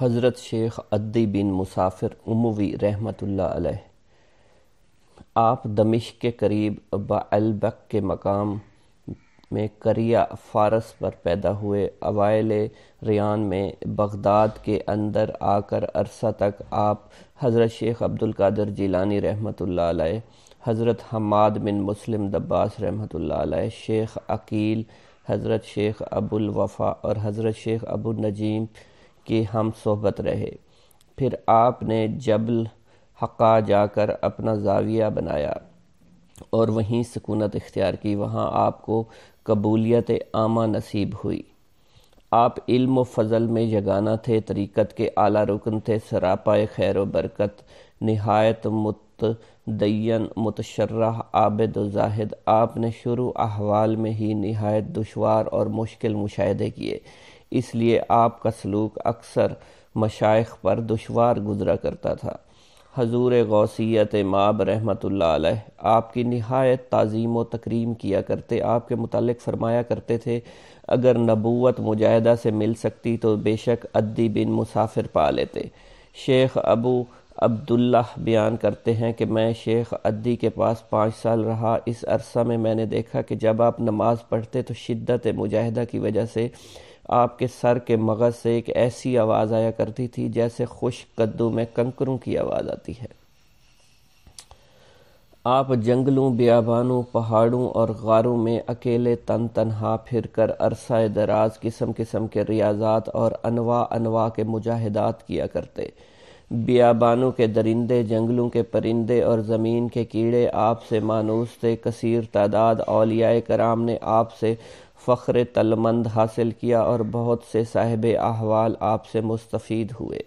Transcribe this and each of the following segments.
حضرت شیخ عدی بن مسافر اموی رحمۃ اللہ علیہ۔ آپ دمشق کے قریب بعلبک کے مقام میں کریا فارس پر پیدا ہوئے۔ اوائل ریان میں بغداد کے اندر آ کر عرصہ تک آپ حضرت شیخ عبد القادر جیلانی رحمۃ اللہ علیہ، حضرت حماد بن مسلم دباس رحمۃ اللہ علیہ، شیخ عقیل، حضرت شیخ ابو الوفا اور حضرت شیخ ابو النجیم کی ہم صحبت رہے۔ پھر آپ نے جبل حقا جا کر اپنا زاویہ بنایا اور وہیں سکونت اختیار کی، وہاں آپ کو قبولیت عامہ نصیب ہوئی۔ آپ علم و فضل میں یگانہ تھے، طریقت کے اعلیٰ رکن تھے سراپائے خیر و برکت، نہایت متدین، متشرح، عابد و زاہد۔ آپ نے شروع احوال میں ہی نہایت دشوار اور مشکل مشاہدے کیے۔ اس لیے آپ کا سلوک اکثر مشائق پر دشوار گزرا کرتا تھا۔ حضور غوثیت ماب رحمۃ اللہ علیہ آپ کی نہایت تعظیم و تکریم کیا کرتے، آپ کے متعلق فرمایا کرتے تھے، اگر نبوت مجاہدہ سے مل سکتی تو بے شک عدی بن مسافر پا لیتے۔ شیخ ابو عبداللہ بیان کرتے ہیں کہ میں شیخ عدی کے پاس پانچ سال رہا۔ اس عرصہ میں میں نے دیکھا کہ جب آپ نماز پڑھتے تو شدت مجاہدہ کی وجہ سے آپ کے سر کے مغز سے ایک ایسی آواز آیا کرتی تھی جیسے خوش قدو میں کنکروں کی آواز آتی ہے۔ آپ جنگلوں، بیابانوں، پہاڑوں اور غاروں میں اکیلے تن تنہا پھر کر عرصہ دراز قسم قسم کے ریاضات اور انواع انواع کے مجاہدات کیا کرتے۔ بیابانوں کے درندے، جنگلوں کے پرندے اور زمین کے کیڑے آپ سے مانوس تھے، کثیر تعداد اولیاء کرام نے آپ سے فخر تلمند حاصل کیا اور بہت سے صاحب احوال آپ سے مستفید ہوئے۔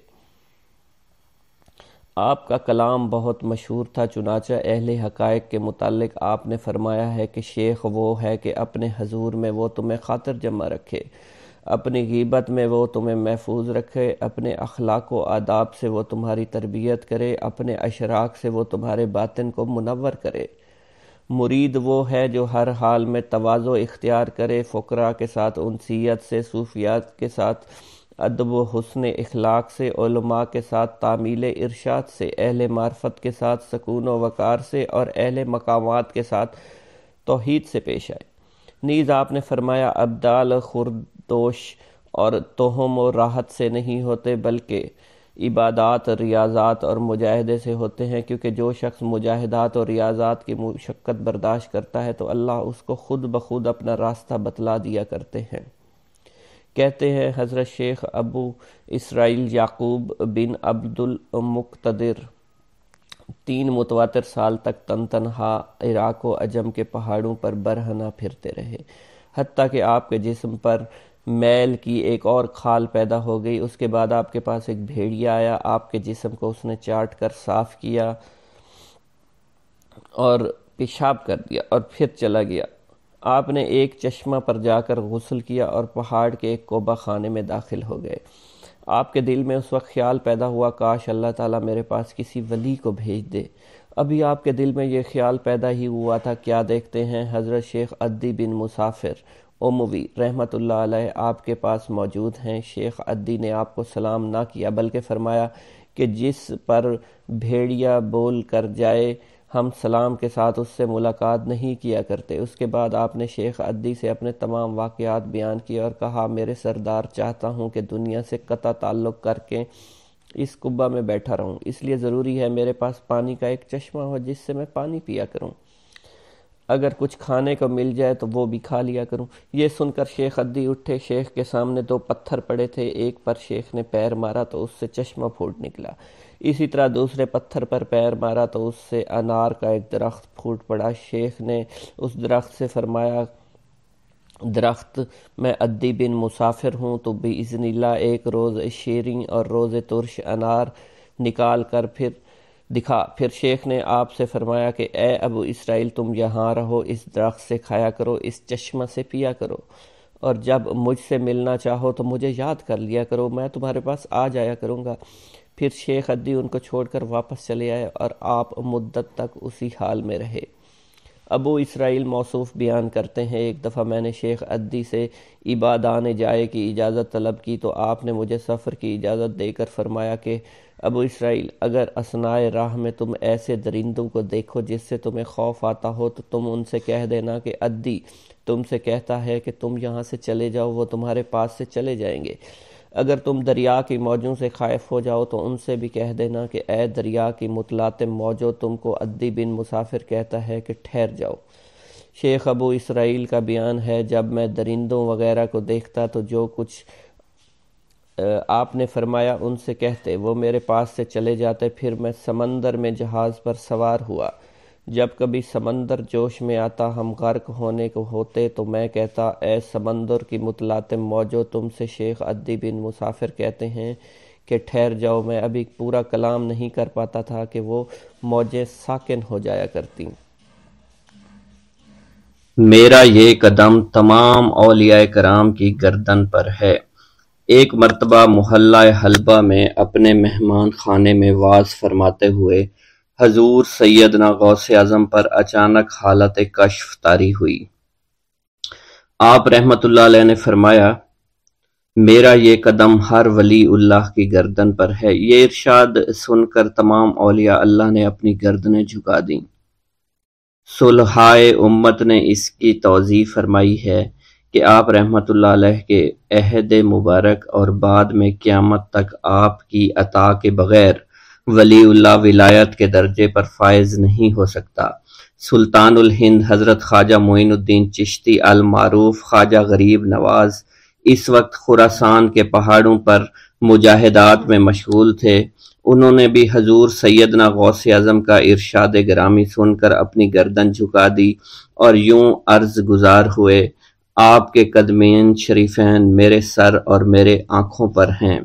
آپ کا کلام بہت مشہور تھا، چنانچہ اہل حقائق کے متعلق آپ نے فرمایا ہے کہ شیخ وہ ہے کہ اپنے حضور میں وہ تمہیں خاطر جمع رکھے، اپنی غیبت میں وہ تمہیں محفوظ رکھے، اپنے اخلاق و آداب سے وہ تمہاری تربیت کرے، اپنے اشراق سے وہ تمہارے باطن کو منور کرے۔ مرید وہ ہے جو ہر حال میں توازو اختیار کرے فقرا کے ساتھ، انسیت سے، صوفیات کے ساتھ، ادب و حسن اخلاق سے، علماء کے ساتھ، تعمیل ارشاد سے، اہل معرفت کے ساتھ، سکون و وقار سے اور اہل مقامات کے ساتھ توحید سے پیش آئے۔ نیز آپ نے فرمایا، ابدال، خردوش اور توہم و راحت سے نہیں ہوتے، بلکہ عبادات ریاضات اور مجاہدے سے ہوتے ہیں، کیونکہ جو شخص مجاہدات اور ریاضات کی مشقت برداشت کرتا ہے تو اللہ اس کو خود بخود اپنا راستہ بتلا دیا کرتے ہیں۔ کہتے ہیں حضرت شیخ ابو اسرائیل یعقوب بن عبد المقتدر تین متواتر سال تک تن تنہا عراق و عجم کے پہاڑوں پر برہنہ پھرتے رہے۔ حتیٰ کہ آپ کے جسم پر میل کی ایک اور کھال پیدا ہو گئی۔ اس کے بعد آپ کے پاس ایک بھیڑیا آیا، آپ کے جسم کو اس نے چاٹ کر صاف کیا اور پیشاب کر دیا اور پھر چلا گیا۔ آپ نے ایک چشمہ پر جا کر غسل کیا اور پہاڑ کے ایک کوبہ خانے میں داخل ہو گئے۔ آپ کے دل میں اس وقت خیال پیدا ہوا، کاش اللہ تعالیٰ میرے پاس کسی ولی کو بھیج دے۔ ابھی آپ کے دل میں یہ خیال پیدا ہی ہوا تھا، کیا دیکھتے ہیں؟ حضرت شیخ عدی بن مسافر۔ اوموی رحمۃ اللہ علیہ آپ کے پاس موجود ہیں۔ شیخ عدی نے آپ کو سلام نہ کیا، بلکہ فرمایا کہ جس پر بھیڑیا بول کر جائے، ہم سلام کے ساتھ اس سے ملاقات نہیں کیا کرتے۔ اس کے بعد آپ نے شیخ عدی سے اپنے تمام واقعات بیان کیے اور کہا، میرے سردار، چاہتا ہوں کہ دنیا سے قطع تعلق کر کے اس قبہ میں بیٹھا رہوں۔ اس لیے ضروری ہے میرے پاس پانی کا ایک چشمہ ہو، جس سے میں پانی پیا کروں۔ اگر کچھ کھانے کو مل جائے تو وہ بھی کھا لیا کروں۔ یہ سن کر شیخ ادی اٹھے۔ شیخ کے سامنے دو پتھر پڑے تھے۔ ایک پر شیخ نے پیر مارا تو اس سے چشمہ پھوٹ نکلا۔ اسی طرح دوسرے پتھر پر پیر مارا تو اس سے انار کا ایک درخت پھوٹ پڑا۔ شیخ نے اس درخت سے فرمایا، درخت، میں ادی بن مسافر ہوں تو بھی اللہ ایک روز شیریں اور روز ترش انار نکال کر پھر دکھا۔ پھر شیخ نے آپ سے فرمایا کہ اے ابو اسرائیل، تم یہاں رہو، اس درخت سے کھایا کرو، اس چشمہ سے پیا کرو۔ اور جب مجھ سے ملنا چاہو تو مجھے یاد کر لیا کرو، میں تمہارے پاس آ جایا کروں گا۔ پھر شیخ ادی ان کو چھوڑ کر واپس چلے آئے اور آپ مدت تک اسی حال میں رہے۔ ابو اسرائیل موصوف بیان کرتے ہیں، ایک دفعہ میں نے شیخ عدی سے عبادان جائے کی اجازت طلب کی تو آپ نے مجھے سفر کی اجازت دے کر فرمایا کہ ابو اسرائیل، اگر اسنائے راہ میں تم ایسے درندوں کو دیکھو جس سے تمہیں خوف آتا ہو، تو تم ان سے کہہ دینا کہ عدی تم سے کہتا ہے کہ تم یہاں سے چلے جاؤ، وہ تمہارے پاس سے چلے جائیں گے۔ اگر تم دریا کی موجوں سے خائف ہو جاؤ، تو ان سے بھی کہہ دینا کہ اے دریا کی متلاطم موجوں، تم کو عدی بن مسافر کہتا ہے کہ ٹھہر جاؤ۔ شیخ ابو اسرائیل کا بیان ہے، جب میں درندوں وغیرہ کو دیکھتا تو جو کچھ آپ نے فرمایا، ان سے کہتے، وہ میرے پاس سے چلے جاتے، پھر میں سمندر میں جہاز پر سوار ہوا۔ جب کبھی سمندر جوش میں آتا، ہم غرق ہونے کو ہوتے، تو میں کہتا، اے سمندر کی متلاطم موجو تم سے شیخ عدی بن مسافر کہتے ہیں کہ ٹھہر جاؤ، میں ابھی پورا کلام نہیں کر پاتا تھا کہ وہ موجیں ساکن ہو جایا کرتی۔ میرا یہ قدم تمام اولیاء کرام کی گردن پر ہے۔ ایک مرتبہ محلہ حلبہ میں اپنے مہمان خانے میں واز فرماتے ہوئے، حضور سیدنا غوث اعظم پر اچانک حالت کشف تاری ہوئی۔ آپ رحمت اللہ علیہ نے فرمایا، میرا یہ قدم ہر ولی اللہ کی گردن پر ہے۔ یہ ارشاد سن کر تمام اولیاء اللہ نے اپنی گردنیں جھکا دیں۔ صلحائے امت نے اس کی توضیح فرمائی ہے۔ کہ آپ رحمت اللہ علیہ کے عہد مبارک اور بعد میں قیامت تک آپ کی عطا کے بغیر ولی اللہ ولایت کے درجے پر فائز نہیں ہو سکتا۔ سلطان الہند حضرت خواجہ معین الدین چشتی المعروف، خواجہ غریب نواز اس وقت خوراسان کے پہاڑوں پر مجاہدات میں مشغول تھے۔ انہوں نے بھی حضور سیدنا غوث اعظم کا ارشاد گرامی سن کر اپنی گردن جھکا دی اور یوں عرض گزار ہوئے آپ کے قدمین شریفین میرے سر اور میرے آنکھوں پر ہیں۔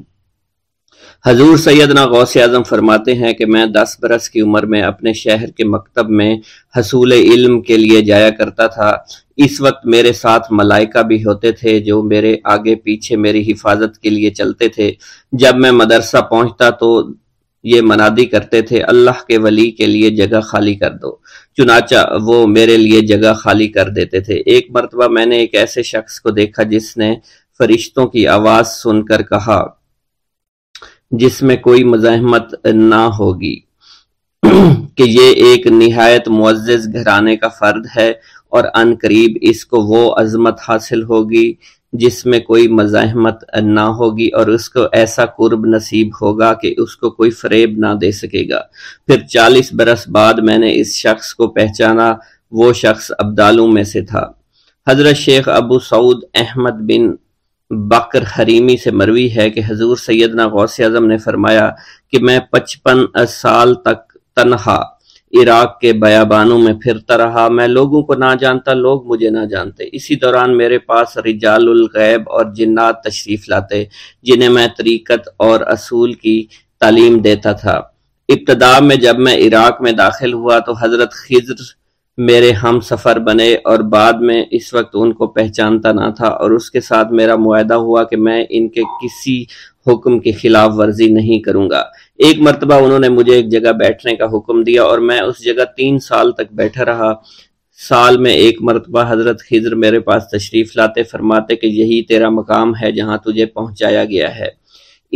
حضور سیدنا غوث اعظم فرماتے ہیں کہ میں دس برس کی عمر میں اپنے شہر کے مکتب میں حصول علم کے لیے جایا کرتا تھا۔ اس وقت میرے ساتھ ملائکہ بھی ہوتے تھے جو میرے آگے پیچھے میری حفاظت کے لیے چلتے تھے۔ جب میں مدرسہ پہنچتا تو یہ منادی کرتے تھے، اللہ کے ولی کے لیے جگہ خالی کر دو۔ چنانچہ وہ میرے لیے جگہ خالی کر دیتے تھے۔ ایک مرتبہ میں نے ایک ایسے شخص کو دیکھا جس نے فرشتوں کی آواز سن کر کہا، جس میں کوئی مزاحمت نہ ہوگی کہ یہ ایک نہایت معزز گھرانے کا فرد ہے اور ان قریب اس کو وہ عظمت حاصل ہوگی۔ جس میں کوئی مزاحمت نہ ہوگی اور اس کو ایسا قرب نصیب ہوگا کہ اس کو کوئی فریب نہ دے سکے گا۔ پھر چالیس برس بعد میں نے اس شخص کو پہچانا۔ وہ شخص عبدالوں میں سے تھا۔ حضرت شیخ ابو سعود احمد بن بکر حریمی سے مروی ہے کہ حضور سیدنا غوث اعظم نے فرمایا کہ میں پچپن سال تک تنہا عراق کے بیابانوں میں پھرتا رہا۔ میں لوگوں کو نہ جانتا، لوگ مجھے نہ جانتے۔ اسی دوران میرے پاس رجال الغیب اور جنات تشریف لاتے، جنہیں میں طریقت اور اصول کی تعلیم دیتا تھا۔ ابتدا میں جب میں عراق میں داخل ہوا تو حضرت خضر میرے ہم سفر بنے اور بعد میں اس وقت ان کو پہچانتا نہ تھا اور اس کے ساتھ میرا معاہدہ ہوا کہ میں ان کے کسی حکم کی خلاف ورزی نہیں کروں گا۔ ایک مرتبہ انہوں نے مجھے ایک جگہ بیٹھنے کا حکم دیا اور میں اس جگہ تین سال تک بیٹھا رہا۔ سال میں ایک مرتبہ حضرت خضر میرے پاس تشریف لاتے، فرماتے کہ یہی تیرا مقام ہے جہاں تجھے پہنچایا گیا ہے۔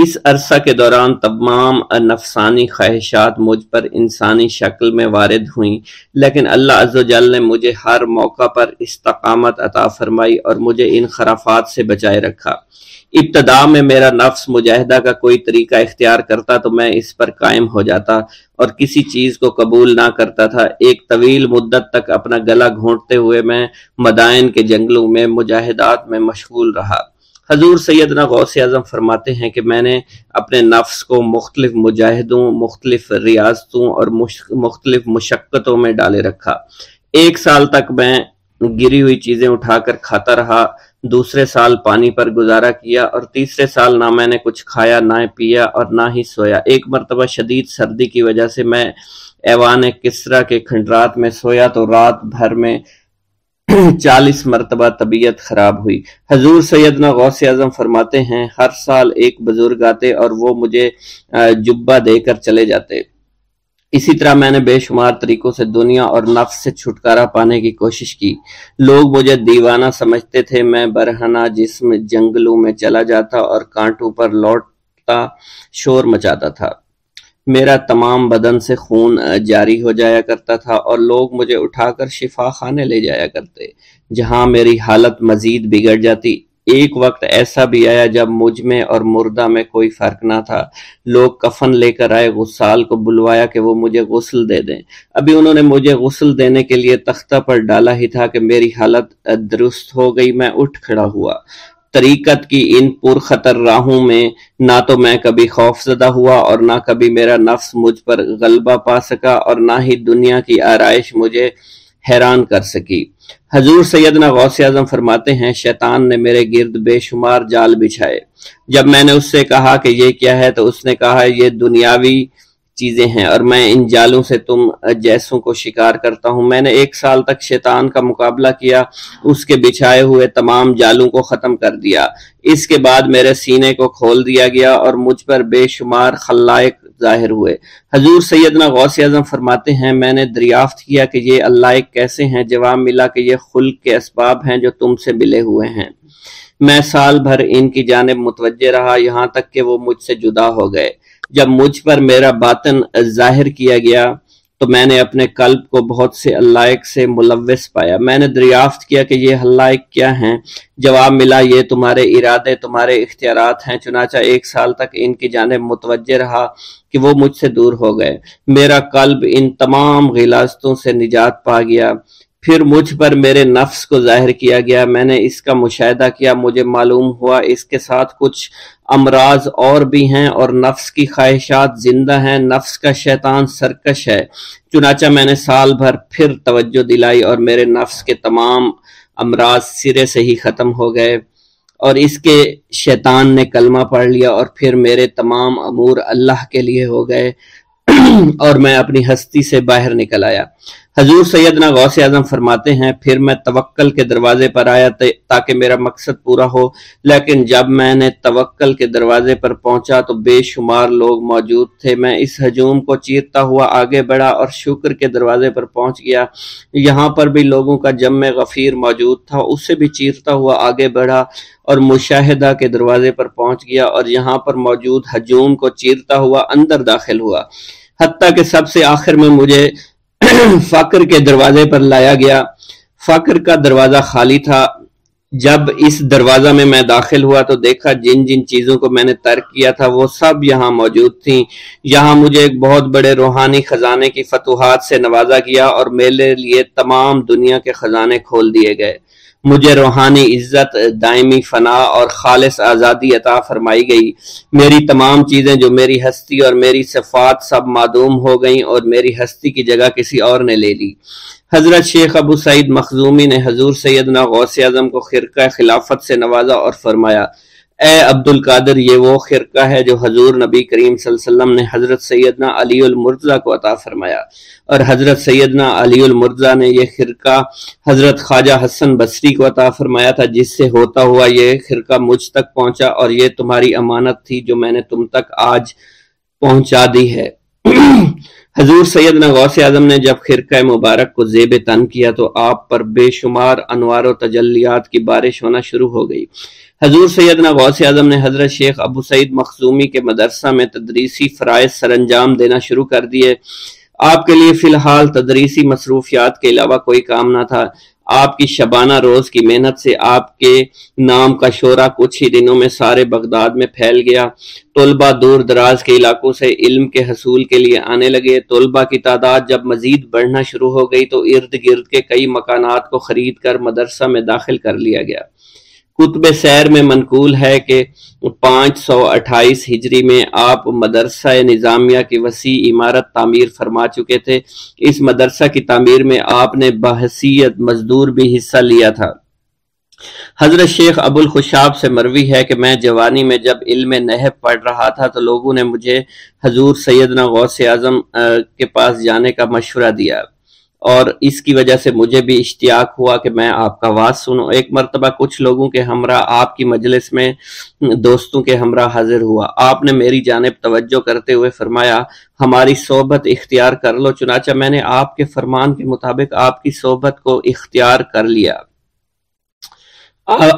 اس عرصہ کے دوران تمام نفسانی خواہشات مجھ پر انسانی شکل میں وارد ہوئیں، لیکن اللہ عز و جل نے مجھے ہر موقع پر استقامت عطا فرمائی اور مجھے ان خرافات سے بچائے رکھا۔ ابتدا میں میرا نفس مجاہدہ کا کوئی طریقہ اختیار کرتا تو میں اس پر قائم ہو جاتا اور کسی چیز کو قبول نہ کرتا تھا۔ ایک طویل مدت تک اپنا گلا گھونٹتے ہوئے میں مدائن کے جنگلوں میں مجاہدات میں مشغول رہا۔ حضور سیدنا غوث اعظم فرماتے ہیں کہ میں نے اپنے نفس کو مختلف مجاہدوں، مختلف ریاستوں اور مختلف مشقتوں میں ڈالے رکھا۔ ایک سال تک میں گری ہوئی چیزیں اٹھا کر کھاتا رہا، دوسرے سال پانی پر گزارا کیا اور تیسرے سال نہ میں نے کچھ کھایا، نہ پیا اور نہ ہی سویا۔ ایک مرتبہ شدید سردی کی وجہ سے میں ایوان کسرا کے کھنڈرات میں سویا تو رات بھر میں چالیس مرتبہ طبیعت خراب ہوئی۔ حضور سیدنا غوث اعظم فرماتے ہیں، ہر سال ایک بزرگ آتے اور وہ مجھے جبہ دے کر چلے جاتے۔ اسی طرح میں نے بے شمار طریقوں سے دنیا اور نفس سے چھٹکارا پانے کی کوشش کی۔ لوگ مجھے دیوانہ سمجھتے تھے، میں برہنہ جسم جنگلوں میں چلا جاتا اور کانٹوں پر لوٹتا، شور مچاتا تھا۔ میرا تمام بدن سے خون جاری ہو جایا کرتا تھا اور لوگ مجھے اٹھا کر شفا خانے لے جایا کرتے، جہاں میری حالت مزید بگڑ جاتی۔ ایک وقت ایسا بھی آیا جب مجھ میں اور مردہ میں کوئی فرق نہ تھا۔ لوگ کفن لے کر آئے، غسال کو بلوایا کہ وہ مجھے غسل دے دیں۔ ابھی انہوں نے مجھے غسل دینے کے لیے تختہ پر ڈالا ہی تھا کہ میری حالت درست ہو گئی، میں اٹھ کھڑا ہوا۔ طریقت کی ان پرخطر راہوں میں نہ تو میں کبھی خوف زدہ ہوا اور نہ کبھی میرا نفس مجھ پر غلبہ پا سکا اور نہ ہی دنیا کی آرائش مجھے حیران کر سکی۔ حضور سیدنا غوث اعظم فرماتے ہیں، شیطان نے میرے گرد بے شمار جال بچھائے۔ جب میں نے اس سے کہا کہ یہ کیا ہے، تو اس نے کہا، یہ دنیاوی چیزیں ہیں۔ اور میں ان جالوں سے تم جیسوں کو شکار کرتا ہوں۔ میں نے ایک سال تک شیطان کا مقابلہ کیا، اس کے بچھائے ہوئے تمام جالوں کو ختم کر دیا۔ اس کے بعد میرے سینے کو کھول دیا گیا اور مجھ پر بے شمار خلائق ظاہر ہوئے۔ حضور سیدنا غوث اعظم فرماتے ہیں، میں نے دریافت کیا کہ یہ اللہ کیسے ہیں؟ جواب ملا کہ یہ خلق کے اسباب ہیں جو تم سے ملے ہوئے ہیں۔ میں سال بھر ان کی جانب متوجہ رہا، یہاں تک کہ وہ مجھ سے جدا ہو گئے۔ جب مجھ پر میرا باطن ظاہر کیا گیا تو میں نے اپنے قلب کو بہت سے اللہ سے ملوث پایا۔ میں نے دریافت کیا کہ یہ اللہ کیا ہیں؟ جواب ملا، یہ تمہارے ارادے، تمہارے اختیارات ہیں۔ چنانچہ ایک سال تک ان کی جانب متوجہ رہا کہ وہ مجھ سے دور ہو گئے۔ میرا قلب ان تمام غلاستوں سے نجات پا گیا۔ پھر مجھ پر میرے نفس کو ظاہر کیا گیا، میں نے اس کا مشاہدہ کیا، مجھے معلوم ہوا اس کے ساتھ کچھ امراض اور بھی ہیں اور نفس کی خواہشات زندہ ہیں، نفس کا شیطان سرکش ہے۔ چنانچہ میں نے سال بھر پھر توجہ دلائی اور میرے نفس کے تمام امراض سرے سے ہی ختم ہو گئے اور اس کے شیطان نے کلمہ پڑھ لیا اور پھر میرے تمام امور اللہ کے لیے ہو گئے اور میں اپنی ہستی سے باہر نکل آیا۔ حضور سیدنا غوث اعظم فرماتے ہیں، پھر میں توکل کے دروازے پر آیا تاکہ میرا مقصد پورا ہو، لیکن جب میں نے توکل کے دروازے پر پہنچا تو بے شمار لوگ موجود تھے۔ میں اس ہجوم کو چیرتا ہوا آگے بڑھا اور شکر کے دروازے پر پہنچ گیا۔ یہاں پر بھی لوگوں کا جمع غفیر موجود تھا، اس سے بھی چیرتا ہوا آگے بڑھا اور مشاہدہ کے دروازے پر پہنچ گیا اور یہاں پر موجود ہجوم کو چیرتا ہوا اندر داخل ہوا۔ حتیٰ کہ سب سے آخر میں مجھے فقر کے دروازے پر لایا گیا۔ فقر کا دروازہ خالی تھا۔ جب اس دروازہ میں میں داخل ہوا تو دیکھا جن جن چیزوں کو میں نے ترک کیا تھا وہ سب یہاں موجود تھیں۔ یہاں مجھے ایک بہت بڑے روحانی خزانے کی فتوحات سے نوازا گیا اور میرے لیے تمام دنیا کے خزانے کھول دیے گئے۔ مجھے روحانی عزت، دائمی فنا اور خالص آزادی عطا فرمائی گئی۔ میری تمام چیزیں جو میری ہستی اور میری صفات سب معدوم ہو گئیں اور میری ہستی کی جگہ کسی اور نے لے لی۔ حضرت شیخ ابو سعید مخزومی نے حضور سیدنا غوث اعظم کو خرقہ خلافت سے نوازا اور فرمایا اے عبد القادر یہ وہ خرقہ ہے جو حضور نبی کریم صلی اللہ علیہ وسلم نے حضرت سیدنا علی المرزا کو عطا فرمایا۔ اور حضرت سیدنا علی المرزا نے یہ خرقہ حضرت خواجہ حسن بصری کو عطا فرمایا تھا، جس سے ہوتا ہوا یہ خرقہ مجھ تک پہنچا اور یہ تمہاری امانت تھی جو میں نے تم تک آج پہنچا دی ہے۔ حضور سیدنا غوث اعظم نے جب خرقہ مبارک کو زیب تن کیا تو آپ پر بے شمار انوار و تجلیات کی بارش ہونا شروع ہو گئی۔ حضور سیدنا غوث اعظم نے حضرت شیخ ابو سعید مخزومی کے مدرسہ میں تدریسی فرائض سر انجام دینا شروع کر دیے۔ آپ کے لیے فی الحال تدریسی مصروفیات کے علاوہ کوئی کام نہ تھا۔ آپ کی شبانہ روز کی محنت سے آپ کے نام کا شعرا کچھ ہی دنوں میں سارے بغداد میں پھیل گیا۔ طلبہ دور دراز کے علاقوں سے علم کے حصول کے لیے آنے لگے۔ طلبہ کی تعداد جب مزید بڑھنا شروع ہو گئی تو ارد گرد کے کئی مکانات کو خرید کر مدرسہ میں داخل کر لیا گیا۔ کتب سیر میں منقول ہے کہ پانچ سو اٹھائیس ہجری میں آپ مدرسہ نظامیہ کی وسیع عمارت تعمیر فرما چکے تھے۔ اس مدرسہ کی تعمیر میں آپ نے بحثیت مزدور بھی حصہ لیا تھا۔ حضرت شیخ ابو الخشاب سے مروی ہے کہ میں جوانی میں جب علم نحب پڑھ رہا تھا تو لوگوں نے مجھے حضور سیدنا غوث اعظم کے پاس جانے کا مشورہ دیا۔ اور اس کی وجہ سے مجھے بھی اشتیاق ہوا کہ میں آپ کا آواز سنوں۔ ایک مرتبہ کچھ لوگوں کے ہمراہ، آپ کی مجلس میں دوستوں کے ہمراہ حاضر ہوا۔ آپ نے میری جانب توجہ کرتے ہوئے فرمایا، ہماری صحبت اختیار کر لو۔ چنانچہ میں نے آپ کے فرمان کے مطابق آپ کی صحبت کو اختیار کر لیا۔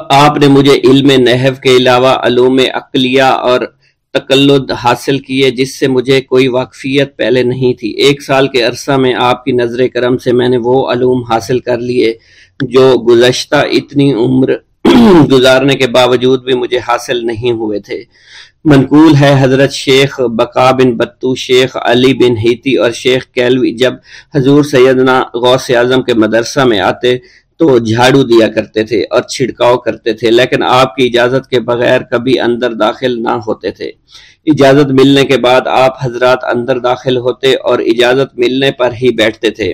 آپ نے مجھے علم نحو کے علاوہ علوم اقلیہ اور تقلد حاصل کیے جس سے مجھے کوئی واقفیت پہلے نہیں تھی۔ ایک سال کے عرصہ میں آپ کی نظر کرم سے میں نے وہ علوم حاصل کر لیے جو گزشتہ اتنی عمر گزارنے کے باوجود بھی مجھے حاصل نہیں ہوئے تھے۔ منقول ہے حضرت شیخ بقا بن بتو شیخ علی بن ہیتی اور شیخ کیلوی۔ جب حضور سیدنا غوث اعظم کے مدرسہ میں آتے تو جھاڑو دیا کرتے تھے اور چھڑکاؤ کرتے تھے، لیکن آپ کی اجازت کے بغیر کبھی اندر داخل نہ ہوتے تھے۔ اجازت ملنے کے بعد آپ حضرات اندر داخل ہوتے اور اجازت ملنے پر ہی بیٹھتے تھے۔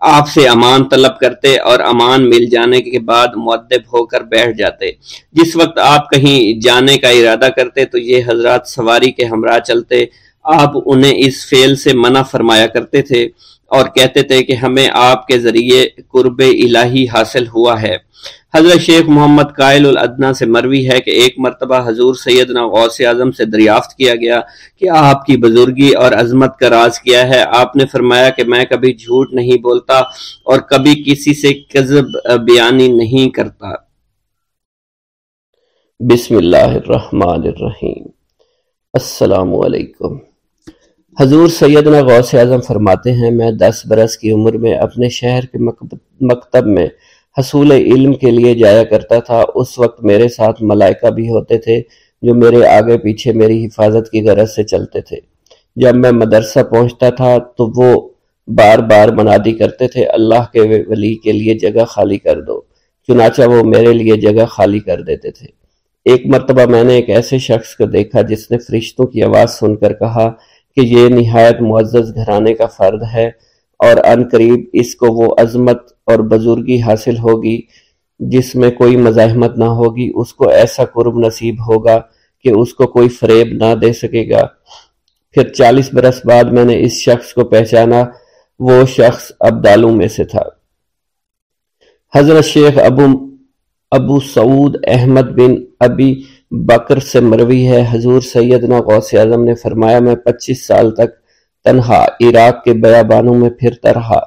آپ سے امان طلب کرتے اور امان مل جانے کے بعد معدب ہو کر بیٹھ جاتے۔ جس وقت آپ کہیں جانے کا ارادہ کرتے تو یہ حضرات سواری کے ہمراہ چلتے آپ انہیں اس فیل سے منع فرمایا کرتے تھے اور کہتے تھے کہ ہمیں آپ کے ذریعے قرب الہی حاصل ہوا ہے۔ حضرت شیخ محمد قائل الادنا سے مروی ہے کہ ایک مرتبہ حضور سیدنا غوث اعظم سے دریافت کیا گیا کہ آپ کی بزرگی اور عظمت کا راز کیا ہے۔ آپ نے فرمایا کہ میں کبھی جھوٹ نہیں بولتا اور کبھی کسی سے کذب، بیانی نہیں کرتا۔ بسم اللہ الرحمن الرحیم۔ السلام علیکم۔ حضور سیدنا غوث اعظم فرماتے ہیں، میں دس برس کی عمر میں اپنے شہر کے مکتب میں حصول علم کے لیے جایا کرتا تھا۔ اس وقت میرے ساتھ ملائکہ بھی ہوتے تھے جو میرے آگے پیچھے میری حفاظت کی غرض سے چلتے تھے۔ جب میں مدرسہ پہنچتا تھا تو وہ بار بار منادی کرتے تھے، اللہ کے ولی کے لیے جگہ خالی کر دو۔ چنانچہ وہ میرے لیے جگہ خالی کر دیتے تھے۔ ایک مرتبہ میں نے ایک ایسے شخص کو دیکھا جس نے فرشتوں کی آواز سن کر کہا کہ یہ نہایت معزز گھرانے کا فرد ہے اور ان قریب اس کو وہ عظمت اور بزرگی حاصل ہوگی جس میں کوئی مزاحمت نہ ہوگی، اس کو ایسا قرب نصیب ہوگا کہ اس کو کوئی فریب نہ دے سکے گا۔ پھر چالیس برس بعد میں نے اس شخص کو پہچانا، وہ شخص عبدالوں میں سے تھا۔ حضرت شیخ ابو ابو سعود احمد بن ابی بکر سے مروی ہے۔ حضور سیدنا غوث اعظم نے فرمایا، میں پچیس سال تک تنہا عراق کے بیابانوں میں پھرتا رہا۔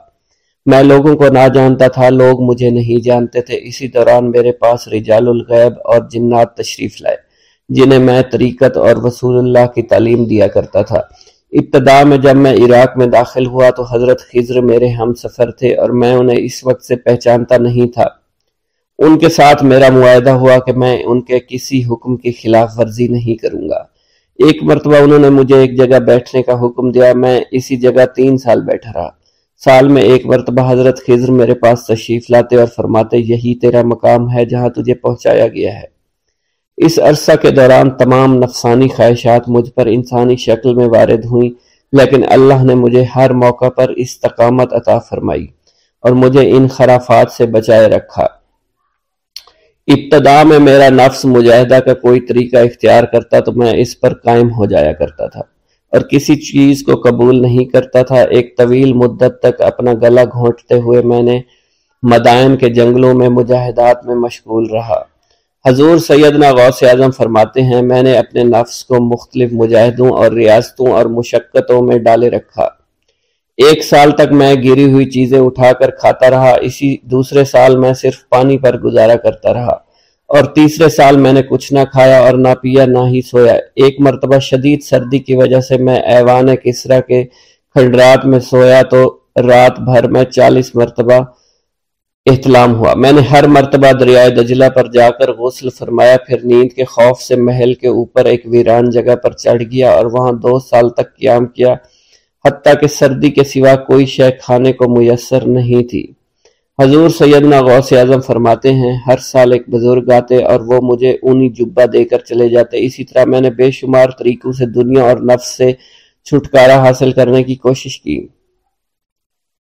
میں لوگوں کو نہ جانتا تھا، لوگ مجھے نہیں جانتے تھے۔ اسی دوران میرے پاس رجال الغیب اور جنات تشریف لائے، جنہیں میں طریقت اور رسول اللہ کی تعلیم دیا کرتا تھا۔ ابتدا میں جب میں عراق میں داخل ہوا تو حضرت خضر میرے ہم سفر تھے اور میں انہیں اس وقت سے پہچانتا نہیں تھا۔ ان کے ساتھ میرا معاہدہ ہوا کہ میں ان کے کسی حکم کی خلاف ورزی نہیں کروں گا۔ ایک مرتبہ انہوں نے مجھے ایک جگہ بیٹھنے کا حکم دیا، میں اسی جگہ تین سال بیٹھا رہا۔ سال میں ایک مرتبہ حضرت خضر میرے پاس تشریف لاتے اور فرماتے، یہی تیرا مقام ہے جہاں تجھے پہنچایا گیا ہے۔ اس عرصہ کے دوران تمام نفسانی خواہشات مجھ پر انسانی شکل میں وارد ہوئیں، لیکن اللہ نے مجھے ہر موقع پر استقامت عطا فرمائی اور مجھے ان خرافات سے بچائے رکھا۔ ابتدا میں میرا نفس مجاہدہ کا کوئی طریقہ اختیار کرتا تو میں اس پر قائم ہو جایا کرتا تھا اور کسی چیز کو قبول نہیں کرتا تھا۔ ایک طویل مدت تک اپنا گلا گھونٹتے ہوئے میں نے مدائن کے جنگلوں میں مجاہدات میں مشغول رہا۔ حضور سیدنا غوث اعظم فرماتے ہیں، میں نے اپنے نفس کو مختلف مجاہدوں اور ریاستوں اور مشقتوں میں ڈالے رکھا۔ ایک سال تک میں گری ہوئی چیزیں اٹھا کر کھاتا رہا، اسی دوسرے سال میں صرف پانی پر گزارا کرتا رہا۔ اور تیسرے سال میں نے کچھ نہ کھایا اور نہ پیا نہ ہی سویا۔ ایک مرتبہ شدید سردی کی وجہ سے میں ایوان کسرا کے کھنڈرات میں سویا تو رات بھر میں چالیس مرتبہ احتلام ہوا۔ میں نے ہر مرتبہ دریائے دجلہ پر جا کر غسل فرمایا، پھر نیند کے خوف سے محل کے اوپر ایک ویران جگہ پر چڑھ گیا اور وہاں دو سال تک قیام کیا۔ حتیٰ کہ سردی کے سوا کوئی شے کھانے کو میسر نہیں تھی۔ حضور سیدنا غوث اعظم فرماتے ہیں، ہر سال ایک بزرگ آتے اور وہ مجھے اونی جبہ دے کر چلے جاتے۔ اسی طرح میں نے بے شمار طریقوں سے دنیا اور نفس سے چھٹکارا حاصل کرنے کی کوشش کی۔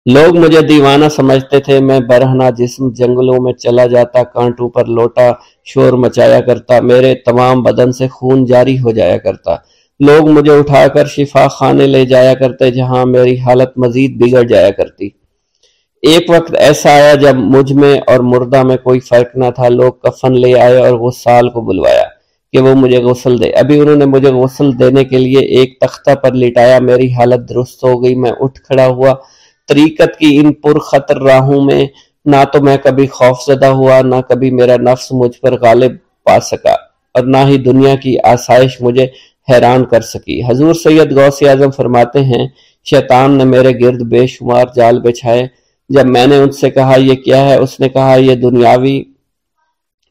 لوگ مجھے دیوانہ سمجھتے تھے، میں برہنہ جسم جنگلوں میں چلا جاتا، کانٹوں پر لوٹا، شور مچایا کرتا، میرے تمام بدن سے خون جاری ہو جایا کرتا۔ لوگ مجھے اٹھا کر شفا خانے لے جایا کرتے جہاں میری حالت مزید بگڑ جایا کرتی۔ ایک وقت ایسا آیا جب مجھ میں اور مردہ میں کوئی فرق نہ تھا، لوگ کفن لے آئے اور غسال کو بلوایا کہ وہ مجھے غسل دے۔ ابھی انہوں نے مجھے غسل دینے کے لیے ایک تختہ پر لٹایا، میری حالت درست ہو گئی۔ میں اٹھ کھڑا ہوا، طریقت کی ان پر خطر راہوں میں نہ تو میں کبھی خوف زدہ ہوا، نہ کبھی میرا نفس مجھ پر غالب پا سکا اور نہ ہی دنیا کی آسائش مجھے حیران کر سکی۔ حضور سید غوث اعظم فرماتے ہیں، شیطان نے میرے گرد بے شمار جال بچھائے۔ جب میں نے ان سے کہا یہ کیا ہے، اس نے کہا یہ دنیاوی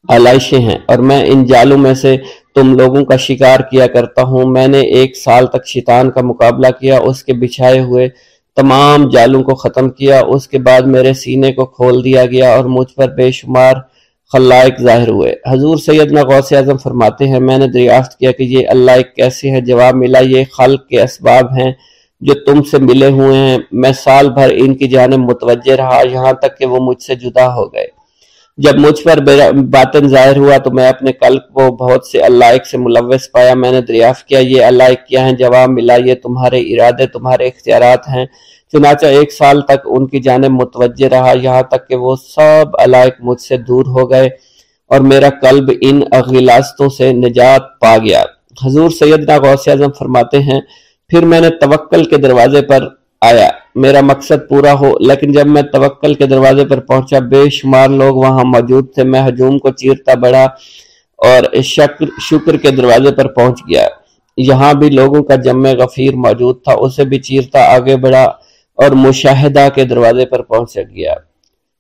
علائشیں ہیں اور میں ان جالوں میں سے تم لوگوں کا شکار کیا کرتا ہوں۔ میں نے ایک سال تک شیطان کا مقابلہ کیا، اس کے بچھائے ہوئے تمام جالوں کو ختم کیا۔ اس کے بعد میرے سینے کو کھول دیا گیا اور مجھ پر بے شمار خلائق ظاہر ہوئے۔ حضور سیدنا غوث اعظم فرماتے ہیں، میں نے دریافت کیا کہ یہ اللہ ایک کیسے ہے؟ جواب ملا، یہ خلق کے اسباب ہیں جو تم سے ملے ہوئے ہیں۔ میں سال بھر ان کی جانب متوجہ رہا، یہاں تک کہ وہ مجھ سے جدا ہو گئے۔ جب مجھ پر باطن ظاہر ہوا تو میں اپنے قلب کو بہت سے اللہ سے ملوث پایا۔ میں نے دریافت کیا، یہ اللہ کیا ہیں؟ جواب ملا، یہ تمہارے ارادے، تمہارے اختیارات ہیں۔ چنانچہ ایک سال تک ان کی جانب متوجہ رہا، یہاں تک کہ وہ سب علائق مجھ سے دور ہو گئے اور میرا قلب ان اغلاستوں سے نجات پا گیا۔ حضور سیدنا غوث اعظم فرماتے ہیں، پھر میں نے توکل کے دروازے پر آیا۔ میرا مقصد پورا ہو، لیکن جب میں توکل کے دروازے پر پہنچا، بے شمار لوگ وہاں موجود تھے۔ میں ہجوم کو چیرتا بڑا اور شکر شکر کے دروازے پر پہنچ گیا۔ یہاں بھی لوگوں کا جمع غفیر موجود تھا، اسے بھی چیرتا آگے بڑھا۔ اور مشاہدہ کے دروازے پر پہنچ گیا۔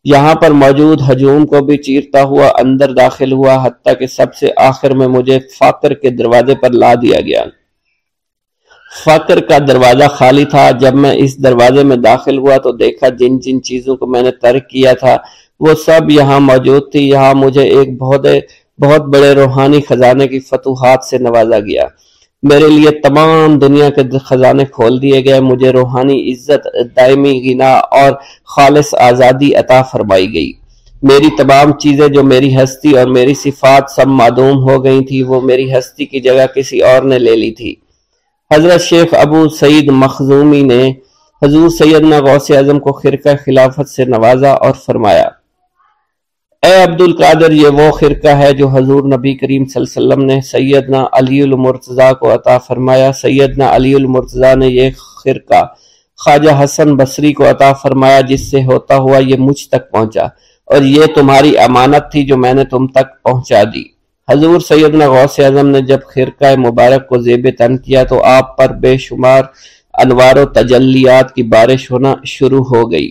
یہاں پر موجود ہجوم کو بھی چیرتا ہوا، اندر داخل ہوا، حتیٰ کہ سب سے آخر میں مجھے فاقر کے دروازے پر لا دیا گیا۔ فقر کا دروازہ خالی تھا۔ جب میں اس دروازے میں داخل ہوا تو دیکھا جن جن چیزوں کو میں نے ترک کیا تھا، وہ سب یہاں موجود تھی۔ یہاں مجھے ایک بہت بہت بڑے روحانی خزانے کی فتوحات سے نوازا گیا۔ میرے لیے تمام دنیا کے خزانے کھول دیے گئے، مجھے روحانی عزت، دائمی گنا اور خالص آزادی عطا فرمائی گئی۔ میری تمام چیزیں جو میری ہستی اور میری صفات سب معدوم ہو گئی تھی وہ میری ہستی کی جگہ کسی اور نے لے لی تھی۔ حضرت شیخ ابو سعید مخزومی نے حضور سیدنا غوث اعظم کو خرقہ خلافت سے نوازا اور فرمایا اے عبد القادر یہ وہ خرقہ ہے جو حضور نبی کریم صلی اللہ علیہ وسلم نے سیدنا علی المرتضی کو عطا فرمایا۔ سیدنا علی المرتضی نے یہ خرقہ خواجہ حسن بصری کو عطا فرمایا، جس سے ہوتا ہوا یہ مجھ تک پہنچا۔ اور یہ تمہاری امانت تھی جو میں نے تم تک پہنچا دی۔ حضور سیدنا غوث اعظم نے جب خرقہ مبارک کو زیب تن کیا تو آپ پر بے شمار انوار و تجلیات کی بارش ہونا شروع ہو گئی۔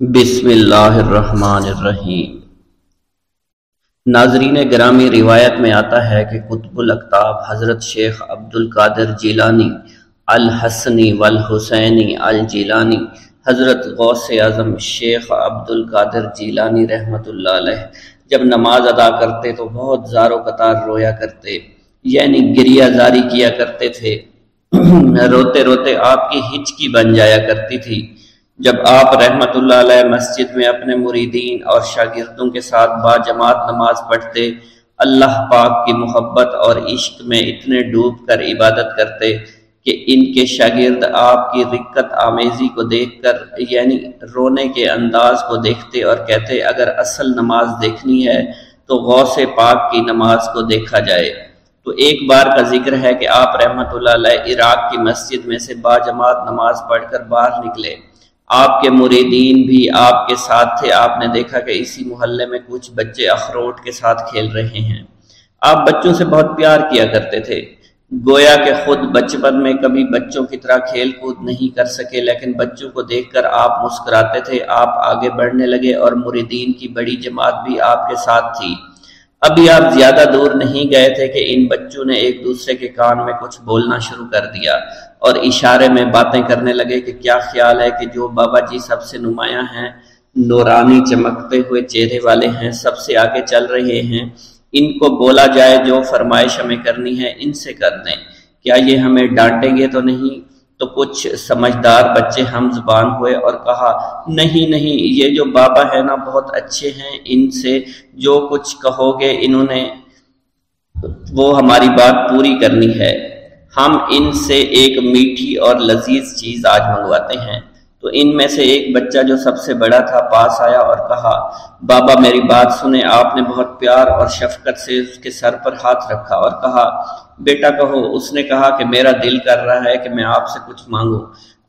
بسم اللہ الرحمن الرحیم۔ ناظرین گرامی، روایت میں آتا ہے کہ قطب الاقتاب حضرت شیخ عبد القادر جیلانی، الحسنی والحسینی الجیلانی، حضرت غوث اعظم شیخ عبد القادر جیلانی رحمت اللہ علیہ۔ جب نماز ادا کرتے تو بہت زار و قطار رویا کرتے یعنی گریا زاری کیا کرتے تھے۔ روتے روتے آپ کی ہچکی بن جایا کرتی تھی۔ جب آپ رحمت اللہ علیہ مسجد میں اپنے مریدین اور شاگردوں کے ساتھ با جماعت نماز پڑھتے، اللہ پاک کی محبت اور عشق میں اتنے ڈوب کر عبادت کرتے کہ ان کے شاگرد آپ کی رکت آمیزی کو دیکھ کر یعنی رونے کے انداز کو دیکھتے اور کہتے، اگر اصل نماز دیکھنی ہے تو غوث پاک کی نماز کو دیکھا جائے۔ تو ایک بار کا ذکر ہے کہ آپ رحمت اللہ علیہ عراق کی مسجد میں سے با جماعت نماز پڑھ کر باہر نکلے۔ آپ کے مریدین بھی آپ کے ساتھ تھے۔ آپ نے دیکھا کہ اسی محلے میں کچھ بچے اخروٹ کے ساتھ کھیل رہے ہیں۔ آپ بچوں سے بہت پیار کیا کرتے تھے۔ گویا کہ خود بچپن میں کبھی بچوں کی طرح کھیل کود نہیں کر سکے، لیکن بچوں کو دیکھ کر آپ مسکراتے تھے۔ آپ آگے بڑھنے لگے اور مریدین کی بڑی جماعت بھی آپ کے ساتھ تھی۔ ابھی آپ زیادہ دور نہیں گئے تھے کہ ان بچوں نے ایک دوسرے کے کان میں کچھ بولنا شروع کر دیا۔ اور اشارے میں باتیں کرنے لگے کہ کیا خیال ہے کہ جو بابا جی سب سے نمایاں ہیں، نورانی چمکتے ہوئے چہرے والے ہیں، سب سے آگے چل رہے ہیں۔ ان کو بولا جائے جو فرمائش ہمیں کرنی ہے، ان سے کر دیں۔ کیا یہ ہمیں ڈانٹیں گے تو نہیں؟ تو کچھ سمجھدار بچے ہم زبان ہوئے اور کہا، نہیں نہیں، یہ جو بابا ہے نا، بہت اچھے ہیں۔ ان سے جو کچھ کہو گے، انہوں نے وہ ہماری بات پوری کرنی ہے۔ ہم ان سے ایک میٹھی اور لذیذ چیز آج منگواتے ہیں۔ تو ان میں سے ایک بچہ جو سب سے بڑا تھا، پاس آیا اور کہا، بابا، میری بات سنیں، آپ نے بہت پیار اور شفقت سے اس کے سر پر ہاتھ رکھا اور کہا، بیٹا، کہو، اس نے کہا کہ میرا دل کر رہا ہے کہ میں آپ سے کچھ مانگوں۔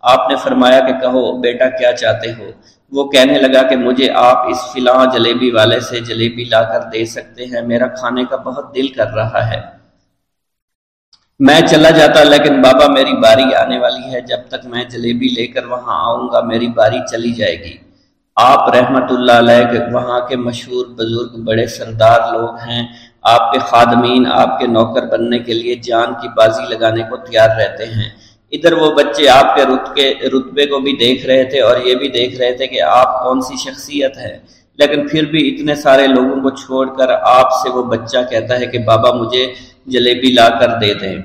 آپ نے فرمایا کہ کہو، بیٹا، کیا چاہتے ہو؟ وہ کہنے لگا کہ، مجھے آپ اس فلاں جلیبی والے سے جلیبی لا کر دے سکتے ہیں، میرا کھانے کا بہت دل کر رہا ہے۔ میں چلا جاتا، لیکن بابا میری باری آنے والی ہے۔ جب تک میں جلیبی لے کر وہاں آؤں گا، میری باری چلی جائے گی۔ آپ رحمت اللہ علیہ کے، وہاں کے مشہور بزرگ، بڑے سردار لوگ ہیں۔ آپ کے خادمین، آپ کے نوکر بننے کے لیے جان کی بازی لگانے کو تیار رہتے ہیں۔ ادھر وہ بچے آپ کے رتبے رتبے کو بھی دیکھ رہے تھے اور یہ بھی دیکھ رہے تھے کہ آپ کون سی شخصیت ہے۔ لیکن پھر بھی اتنے سارے لوگوں کو چھوڑ کر آپ سے وہ بچہ کہتا ہے کہ بابا مجھے جلیبی لا کر دے دیں۔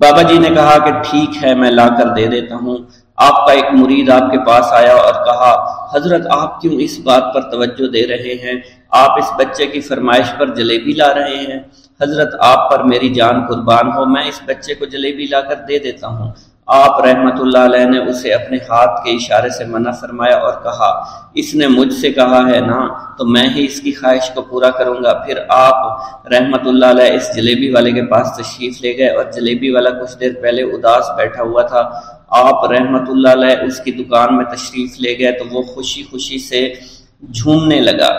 بابا جی نے کہا کہ ٹھیک ہے، میں لا کر دے دیتا ہوں۔ آپ کا ایک مرید آپ کے پاس آیا اور کہا، حضرت آپ کیوں اس بات پر توجہ دے رہے ہیں؟ آپ اس بچے کی فرمائش پر جلیبی لا رہے ہیں۔ حضرت، آپ پر میری جان قربان ہو، میں اس بچے کو جلیبی لا کر دے دیتا ہوں۔ آپ رحمت اللہ علیہ نے اسے اپنے ہاتھ کے اشارے سے منع فرمایا اور کہا، اس نے مجھ سے کہا ہے نا، تو میں ہی اس کی خواہش کو پورا کروں گا۔ پھر آپ رحمت اللہ علیہ اس جلیبی والے کے پاس تشریف لے گئے اور جلیبی والا کچھ دیر پہلے اداس بیٹھا ہوا تھا۔ آپ رحمت اللہ علیہ اس کی دکان میں تشریف لے گئے تو وہ خوشی خوشی سے جھومنے لگا۔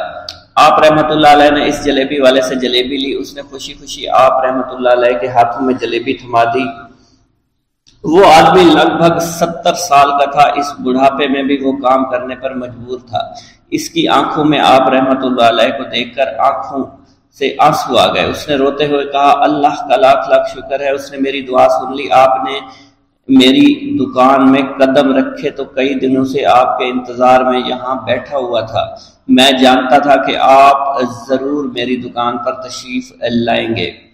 آپ رحمت اللہ علیہ نے اس جلیبی والے سے جلیبی لی۔ اس نے خوشی خوشی آپ رحمت اللہ علیہ کے ہاتھوں میں جلیبی تھما دی۔ وہ آدمی لگ بھگ ستر سال کا تھا، اس بڑھاپے میں بھی وہ کام کرنے پر مجبور تھا۔ اس کی آنکھوں میں آپ رحمت اللہ علیہ کو دیکھ کر آنکھوں سے آنسو آ گئے۔ اس نے روتے ہوئے کہا، اللہ کا لاکھ لاکھ شکر ہے، اس نے میری دعا سن لی۔ آپ نے میری دکان میں قدم رکھے تو کئی دنوں سے آپ کے انتظار میں یہاں بیٹھا ہوا تھا۔ میں جانتا تھا کہ آپ ضرور میری دکان پر تشریف لائیں گے۔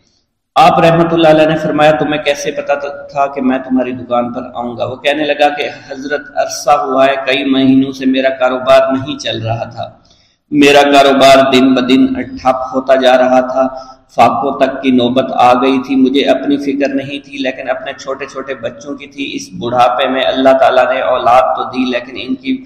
آپ رحمت اللہ علیہ نے فرمایا، تمہیں کیسے پتا تھا کہ میں تمہاری دکان پر آؤں گا؟ وہ کہنے لگا کہ حضرت عرصہ ہوا ہے، کئی مہینوں سے میرا کاروبار نہیں چل رہا تھا۔ میرا کاروبار دن بدن ٹھپ ہوتا جا رہا تھا۔ فاقوں تک کی نوبت آ گئی تھی۔ مجھے اپنی فکر نہیں تھی، لیکن اپنے چھوٹے چھوٹے بچوں کی تھی۔ اس بڑھاپے میں اللہ تعالیٰ نے اولاد تو دی، لیکن ان کی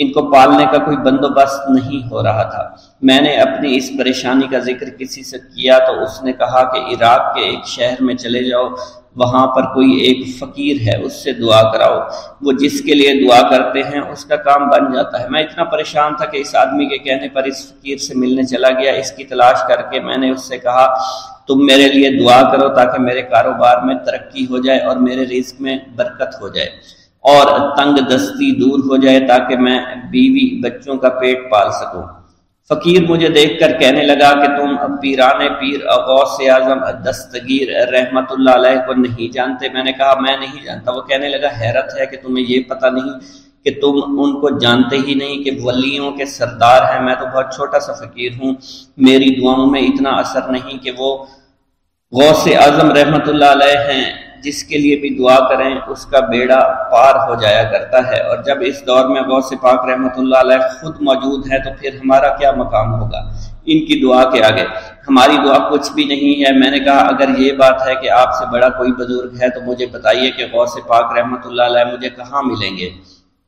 ان کو پالنے کا کوئی بندوبست نہیں ہو رہا تھا۔ میں نے اپنی اس پریشانی کا ذکر کسی سے کیا تو اس نے کہا کہ عراق کے ایک شہر میں چلے جاؤ، وہاں پر کوئی ایک فقیر ہے، اس سے دعا کراؤ۔ وہ جس کے لیے دعا کرتے ہیں، اس کا کام بن جاتا ہے۔ میں اتنا پریشان تھا کہ اس آدمی کے کہنے پر اس فقیر سے ملنے چلا گیا۔ اس کی تلاش کر کے میں نے اس سے کہا، تم میرے لیے دعا کرو تاکہ میرے کاروبار میں ترقی ہو جائے اور میرے رزق میں برکت ہو جائے۔ اور تنگ دستی دور ہو جائے تاکہ میں بیوی بچوں کا پیٹ پال سکوں۔ فقیر مجھے دیکھ کر کہنے لگا کہ تم پیران پیر غوث اعظم دستگیر رحمت اللہ علیہ کو نہیں جانتے۔ میں نے کہا، میں نہیں جانتا۔ وہ کہنے لگا، حیرت ہے کہ تمہیں یہ پتہ نہیں کہ تم ان کو جانتے ہی نہیں کہ ولیوں کے سردار ہیں۔ میں تو بہت چھوٹا سا فقیر ہوں۔ میری دعاؤں میں اتنا اثر نہیں کہ وہ غوث اعظم رحمت اللہ علیہ ہیں۔ جس کے لیے بھی دعا کریں، اس کا بیڑا پار ہو جایا کرتا ہے۔ اور جب اس دور میں غوث پاک رحمۃ اللہ علیہ خود موجود ہے تو پھر ہمارا کیا مقام ہوگا؟ ان کی دعا کے آگے۔ ہماری دعا کچھ بھی نہیں ہے۔ میں نے کہا، اگر یہ بات ہے کہ آپ سے بڑا کوئی بزرگ ہے، تو مجھے بتائیے کہ غوث پاک رحمۃ اللہ علیہ مجھے کہاں ملیں گے؟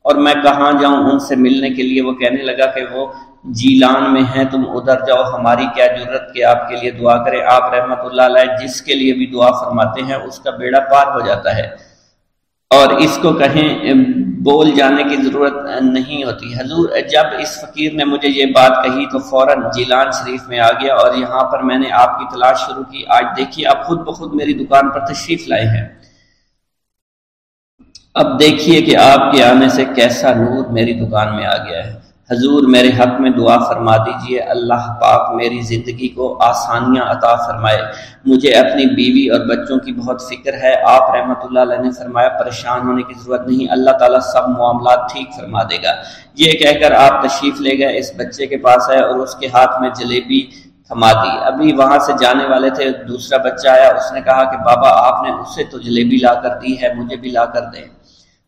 اور میں کہاں جاؤں؟ ان سے ملنے کے لیے وہ کہنے لگا کہ وہ جیلان میں ہیں، تم ادھر جاؤ، ہماری کیا ضرورت کہ آپ کے لیے دعا کریں؟ آپ رحمت اللہ علیہ جس کے لیے بھی دعا فرماتے ہیں، اس کا بیڑا پار ہو جاتا ہے۔ اور اس کو کہیں بول جانے کی ضرورت نہیں ہوتی۔ حضور، جب اس فقیر نے مجھے یہ بات کہی تو فوراً جیلان شریف میں آ گیا اور یہاں پر میں نے آپ کی تلاش شروع کی۔ آج دیکھیے، آپ خود بخود میری دکان پر تشریف لائے ہیں۔ اب دیکھیے کہ آپ کے آنے سے کیسا نور میری دکان میں آ گیا ہے۔ حضور میرے حق میں دعا فرما دیجیے، اللہ پاک میری زندگی کو آسانیاں عطا فرمائے۔ مجھے اپنی بیوی اور بچوں کی بہت فکر ہے، آپ رحمت اللہ علیہ نے فرمایا، پریشان ہونے کی ضرورت نہیں، اللہ تعالیٰ سب معاملات ٹھیک فرما دے گا۔ یہ کہہ کر آپ تشریف لے گئے، اس بچے کے پاس آئے اور اس کے ہاتھ میں جلیبی تھما دی۔ ابھی وہاں سے جانے والے تھے، دوسرا بچہ آیا، اس نے کہا کہ بابا، آپ نے اس سے تو جلیبی لا کر دی ہے، مجھے بھی لا کر دیں۔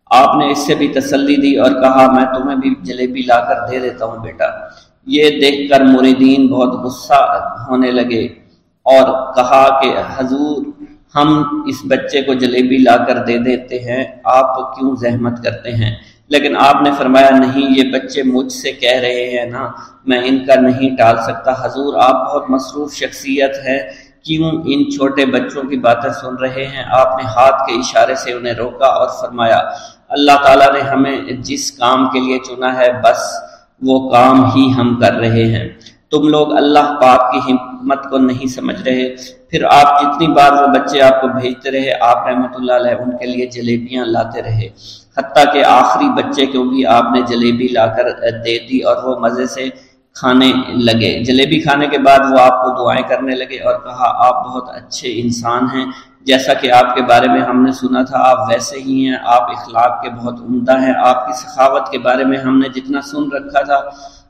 آپ نے اس سے بھی تسلی دی اور کہا، میں تمہیں بھی جلیبی لا کر دے دیتا ہوں بیٹا۔ یہ دیکھ کر مریدین بہت غصہ ہونے لگے اور کہا کہ، حضور، ہم اس بچے کو جلیبی لا کر دے دیتے ہیں، آپ کیوں زحمت کرتے ہیں؟ لیکن آپ نے فرمایا، نہیں، یہ بچے مجھ سے کہہ رہے ہیں نا، میں ان کا نہیں ٹال سکتا۔ حضور، آپ بہت مصروف شخصیت ہے، کیوں ان چھوٹے بچوں کی باتیں سن رہے ہیں؟ آپ نے ہاتھ کے اشارے سے انہیں روکا اور فرمایا اللہ تعالیٰ نے ہمیں جس کام کے لیے چنا ہے، بس وہ کام ہی ہم کر رہے ہیں۔ تم لوگ اللہ پاک کی حکمت کو نہیں سمجھ رہے۔ پھر آپ جتنی بار وہ بچے آپ کو بھیجتے رہے، آپ رحمت اللہ علیہ ان کے لیے جلیبیاں لاتے رہے۔ حتیٰ کہ آخری بچے کو بھی آپ نے جلیبی لا کر دے دی اور وہ مزے سے کھانے لگے۔ جلیبی کھانے کے بعد وہ آپ کو دعائیں کرنے لگے اور کہا، آپ بہت اچھے انسان ہیں۔ جیسا کہ آپ کے بارے میں ہم نے سنا تھا، آپ ویسے ہی ہیں، آپ اخلاق کے بہت عمدہ ہیں، آپ کی سخاوت کے بارے میں ہم نے جتنا سن رکھا تھا،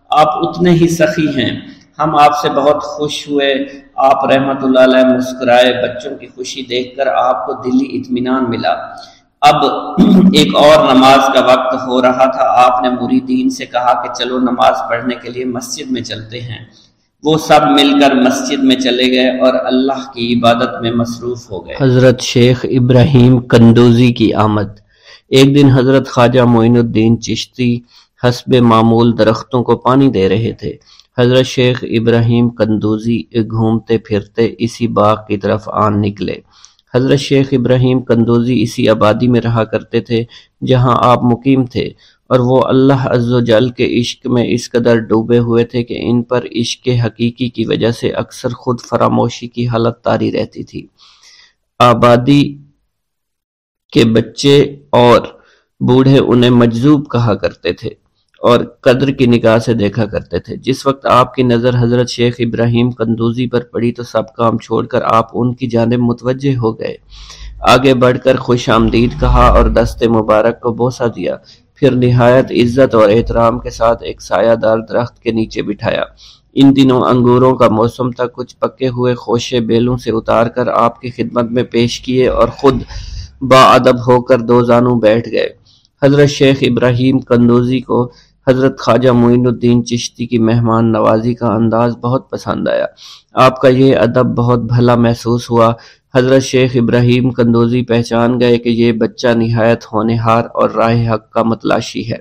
آپ اتنے ہی سخی ہیں۔ ہم آپ سے بہت خوش ہوئے، آپ رحمت اللہ علیہ مسکرائے بچوں کی خوشی دیکھ کر آپ کو دلی اطمینان ملا۔ اب ایک اور نماز کا وقت ہو رہا تھا، آپ نے مریدین سے کہا کہ چلو نماز پڑھنے کے لیے مسجد میں چلتے ہیں۔ وہ سب مل کر مسجد میں چلے گئے اور اللہ کی عبادت میں مصروف ہو گئے۔ حضرت شیخ ابراہیم کندوزی کی آمد۔ ایک دن حضرت خواجہ معین الدین چشتی حسب معمول درختوں کو پانی دے رہے تھے۔ حضرت شیخ ابراہیم کندوزی گھومتے پھرتے اسی باغ کی طرف آن نکلے۔ حضرت شیخ ابراہیم کندوزی اسی آبادی میں رہا کرتے تھے جہاں آپ مقیم تھے۔ اور وہ اللہ عز و جل کے عشق میں اس قدر ڈوبے ہوئے تھے کہ ان پر عشق حقیقی کی وجہ سے اکثر خود فراموشی کی حالت تاری رہتی تھی۔ آبادی کے بچے اور بوڑھے انہیں مجذوب کہا کرتے تھے اور قدر کی نگاہ سے دیکھا کرتے تھے۔ جس وقت آپ کی نظر حضرت شیخ ابراہیم کندوزی پر پڑی تو سب کام چھوڑ کر آپ ان کی جانب متوجہ ہو گئے۔ آگے بڑھ کر خوش آمدید کہا اور دست مبارک کو بوسہ دیا۔ پھر نہایت عزت اور احترام کے ساتھ ایک سایہ دار درخت کے نیچے بٹھایا۔ ان دنوں انگوروں کا موسم تھا، کچھ پکے ہوئے خوشے بیلوں سے اتار کر آپ کی خدمت میں پیش کیے اور خود با ادب ہو کر دو زانوں بیٹھ گئے۔ حضرت شیخ ابراہیم کندوزی کو حضرت خواجہ معین الدین چشتی کی مہمان نوازی کا انداز بہت پسند آیا۔ آپ کا یہ ادب بہت بھلا محسوس ہوا۔ حضرت شیخ ابراہیم کندوزی پہچان گئے کہ یہ بچہ نہایت ہونہار اور راہ حق کا متلاشی ہے۔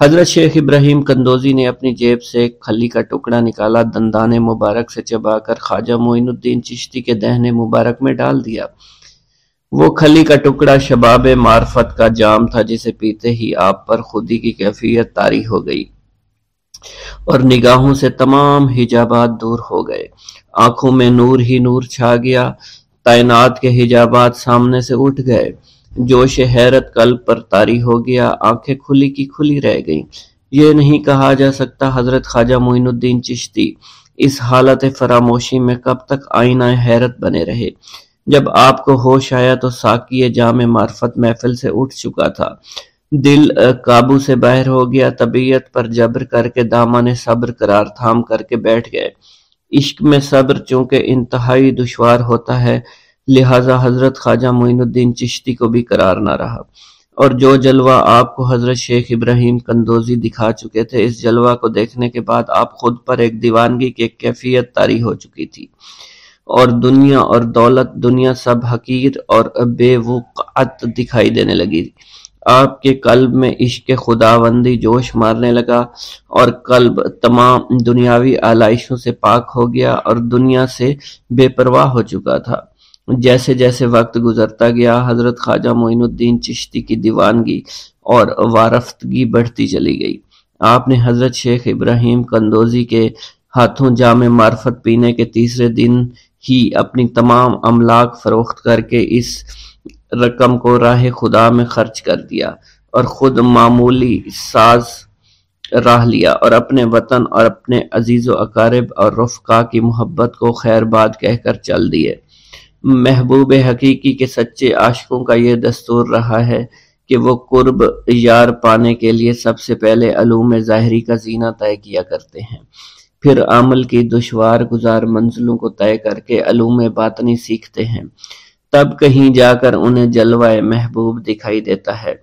حضرت شیخ ابراہیم کندوزی نے اپنی جیب سے ایک کھلی کا ٹکڑا نکالا، دندان مبارک سے چبا کر خواجہ معین الدین چشتی کے دہنے مبارک میں ڈال دیا۔ وہ کھلی کا ٹکڑا شباب معرفت کا جام تھا جسے پیتے ہی آپ پر خودی کی کیفیت تاری ہو گئی اور نگاہوں سے تمام حجابات دور ہو گئے۔ آنکھوں میں نور ہی نور چھا گیا۔ تعینات کے حجابات سامنے سے اٹھ گئے۔ جوش حیرت قلب پر تاری ہو گیا، آنکھیں کھلی کی کھلی رہ گئیں۔ یہ نہیں کہا جا سکتا حضرت خواجہ معین الدین چشتی اس حالت فراموشی میں کب تک آئینہ حیرت بنے رہے۔ جب آپ کو ہوش آیا تو ساکی جام معرفت محفل سے اٹھ چکا تھا۔ دل قابو سے باہر ہو گیا، طبیعت پر جبر کر کے دامن صبر قرار تھام کر کے بیٹھ گئے۔ عشق میں صبر چونکہ انتہائی دشوار ہوتا ہے، لہٰذا حضرت خواجہ معین الدین چشتی کو بھی قرار نہ رہا۔ اور جو جلوہ آپ کو حضرت شیخ ابراہیم کندوزی دکھا چکے تھے، اس جلوہ کو دیکھنے کے بعد آپ خود پر ایک دیوانگی کی کیفیت تاری ہو چکی تھی۔ اور دنیا اور دولت، دنیا سب حقیر اور بے وقعت دکھائی دینے لگی۔ آپ کے قلب میں عشق خداوندی جوش مارنے لگا اور قلب تمام دنیاوی آلائشوں سے پاک ہو گیا اور دنیا سے بے پرواہ ہو چکا تھا۔ جیسے جیسے وقت گزرتا گیا، حضرت خواجہ معین الدین چشتی کی دیوانگی اور وارفتگی بڑھتی چلی گئی۔ آپ نے حضرت شیخ ابراہیم کندوزی کے ہاتھوں جامع معرفت پینے کے تیسرے دن ہی اپنی تمام املاک فروخت کر کے اس رقم کو راہ خدا میں خرچ کر دیا اور خود معمولی ساز راہ لیا اور اپنے وطن اور اپنے عزیز و اقارب اور رفقا کی محبت کو خیر باد کہہ کر چل دیے۔ محبوب حقیقی کے سچے عاشقوں کا یہ دستور رہا ہے کہ وہ قرب یار پانے کے لیے سب سے پہلے علوم ظاہری کا زینہ طے کیا کرتے ہیں۔ پھر عمل کی دشوار گزار منزلوں کو طے کر کے علوم باطنی سیکھتے ہیں۔ تب کہیں جا کر انہیں جلوہ محبوب دکھائی دیتا ہے۔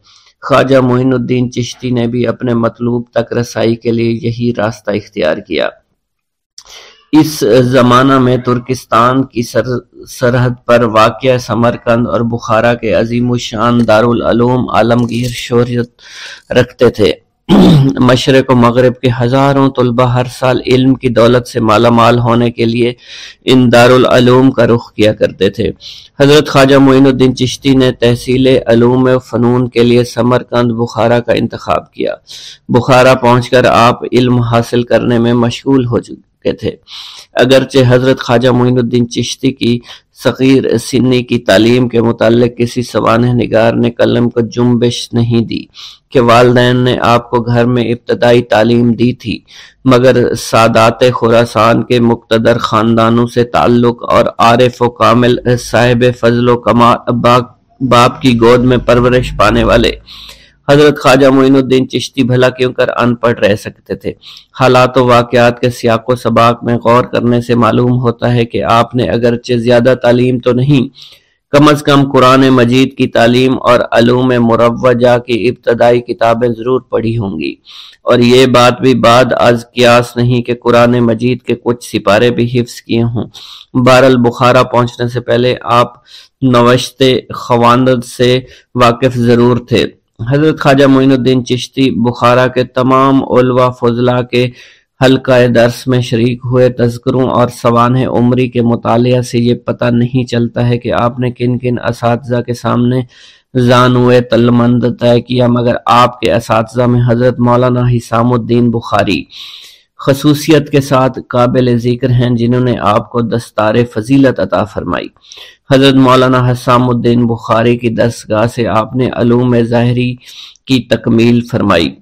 خواجہ معین الدین چشتی نے بھی اپنے مطلوب تک رسائی کے لیے یہی راستہ اختیار کیا۔ اس زمانہ میں ترکستان کی سرحد پر واقع سمرکند اور بخارا کے عظیم الشان دارالعلوم عالمگیر شہرت رکھتے تھے۔ مشرق و مغرب کے ہزاروں طلبہ ہر سال علم کی دولت سے مالا مال ہونے کے لیے ان دارالعلوم کا رخ کیا کرتے تھے۔ حضرت خواجہ معین الدین چشتی نے تحصیل علوم و فنون کے لیے سمرکند بخارا کا انتخاب کیا۔ بخارا پہنچ کر آپ علم حاصل کرنے میں مشغول ہو چکے۔ تھے۔ اگرچہ حضرت خواجہ معین الدین چشتی کی صغیر سنی کی تعلیم کے متعلق کسی سوانح نگار نے قلم کو جنبش نہیں دی کہ والدین نے آپ کو گھر میں ابتدائی تعلیم دی تھی، مگر سادات خوراسان کے مقتدر خاندانوں سے تعلق اور عارف و کامل صاحب فضل و کمال باپ کی گود میں پرورش پانے والے۔ حضرت خواجہ معین الدین چشتی بھلا کیوں کر ان پڑھ رہ سکتے تھے۔ حالات و واقعات کے سیاق و سباق میں غور کرنے سے معلوم ہوتا ہے کہ آپ نے اگرچہ زیادہ تعلیم تو نہیں، کم از کم قرآن مجید کی تعلیم اور علوم مروجہ کی ابتدائی کتابیں ضرور پڑھی ہوں گی۔ اور یہ بات بھی بعد از قیاس نہیں کہ قرآن مجید کے کچھ سپارے بھی حفظ کیے ہوں۔ بار البخارا پہنچنے سے پہلے آپ نوشت خواندد سے واقف ضرور تھے۔ حضرت خواجہ معین الدین چشتی بخارا کے تمام علوہ فضلہ کے حلقہ درس میں شریک ہوئے تذکروں اور سوانح عمری کے مطالعہ سے یہ پتہ نہیں چلتا ہے کہ آپ نے کن کن اساتذہ کے سامنے زانوے تلمند طے کیا، مگر آپ کے اساتذہ میں حضرت مولانا حسام الدین بخاری خصوصیت کے ساتھ قابل ذکر ہیں جنہوں نے آپ کو دستار فضیلت عطا فرمائی۔ حضرت مولانا حسام الدین بخاری کی دستگاہ سے آپ نے علوم ظاہری کی تکمیل فرمائی۔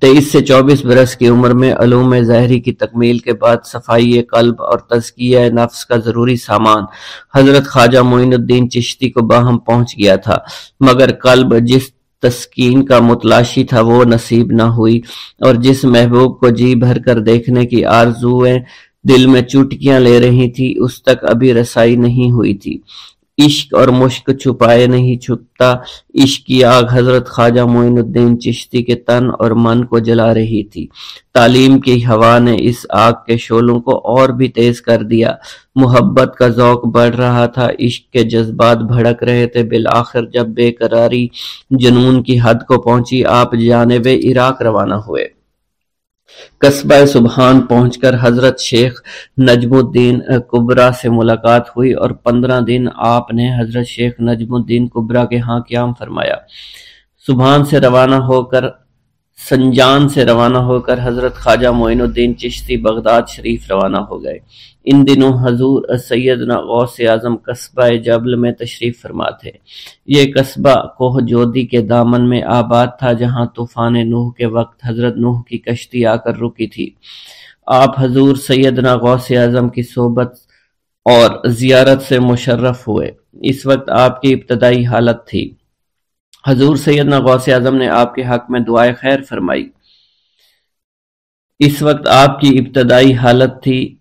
تیئیس سے چوبیس برس کی عمر میں علوم ظاہری کی تکمیل کے بعد صفائی قلب اور تزکیہ نفس کا ضروری سامان حضرت خواجہ معین الدین چشتی کو باہم پہنچ گیا تھا، مگر قلب جس تسکین کا متلاشی تھا، وہ نصیب نہ ہوئی۔ اور جس محبوب کو جی بھر کر دیکھنے کی آرزویں دل میں چوٹکیاں لے رہی تھی، اس تک ابھی رسائی نہیں ہوئی تھی۔ عشق اور مشک چھپائے نہیں چھپتا۔ عشق کی آگ حضرت خواجہ معین الدین چشتی کے تن اور من کو جلا رہی تھی۔ تعلیم کی ہوا نے اس آگ کے شولوں کو اور بھی تیز کر دیا۔ محبت کا ذوق بڑھ رہا تھا۔ عشق کے جذبات بھڑک رہے تھے۔ بالآخر جب بے قراری جنون کی حد کو پہنچی، آپ جانب عراق روانہ ہوئے۔ قصبہ سبحان پہنچ کر حضرت شیخ نجم الدین کبرا سے ملاقات ہوئی اور پندرہ دن آپ نے حضرت شیخ نجم الدین کبرا کے ہاں قیام فرمایا۔ سبحان سے روانہ ہو کر سنجان سے روانہ ہو کر حضرت خواجہ معین الدین چشتی بغداد شریف روانہ ہو گئے۔ ان دنوں حضور سیدنا غوث اعظم قصبہ جبل میں تشریف فرما تھے۔ یہ قصبہ کوہ جودی کے دامن میں آباد تھا، جہاں طوفان نوح کے وقت حضرت نوح کی کشتی آ کر رکی تھی۔ آپ حضور سیدنا غوث اعظم کی صحبت اور زیارت سے مشرف ہوئے۔ اس وقت آپ کی ابتدائی حالت تھی۔ حضور سیدنا غوث اعظم نے آپ کے حق میں دعائیں خیر فرمائی۔ اس وقت آپ کی ابتدائی حالت تھی۔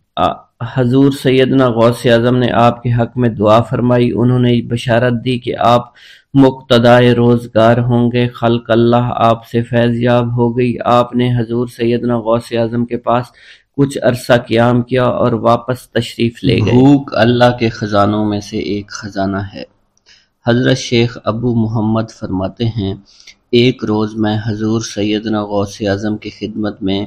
حضور سیدنا غوث اعظم نے آپ کے حق میں دعا فرمائی۔ انہوں نے بشارت دی کہ آپ مقتدائے روزگار ہوں گے۔ خلق اللہ آپ سے فیض یاب ہو گئی۔ آپ نے حضور سیدنا غوث اعظم کے پاس کچھ عرصہ قیام کیا اور واپس تشریف لے گئے۔ بھوک اللہ کے خزانوں میں سے ایک خزانہ ہے۔ حضرت شیخ ابو محمد فرماتے ہیں، ایک روز میں حضور سیدنا غوث اعظم کی خدمت میں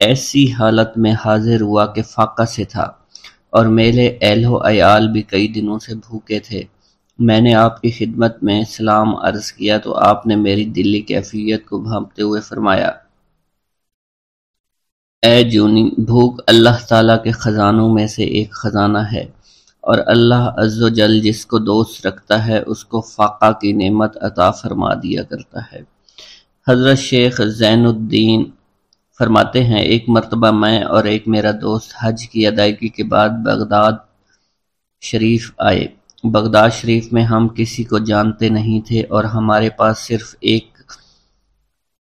ایسی حالت میں حاضر ہوا کہ فاقہ سے تھا اور میرے اہل و عیال بھی کئی دنوں سے بھوکے تھے۔ میں نے آپ کی خدمت میں سلام عرض کیا تو آپ نے میری دلی کیفیت کو بھانپتے ہوئے فرمایا۔ اے جونی بھوک اللہ تعالیٰ کے خزانوں میں سے ایک خزانہ ہے۔ اور اللہ عز و جل جس کو دوست رکھتا ہے، اس کو فاقہ کی نعمت عطا فرما دیا کرتا ہے۔ حضرت شیخ زین الدین فرماتے ہیں، ایک مرتبہ میں اور ایک میرا دوست حج کی ادائیگی کے بعد بغداد شریف آئے۔ بغداد شریف میں ہم کسی کو جانتے نہیں تھے اور ہمارے پاس صرف ایک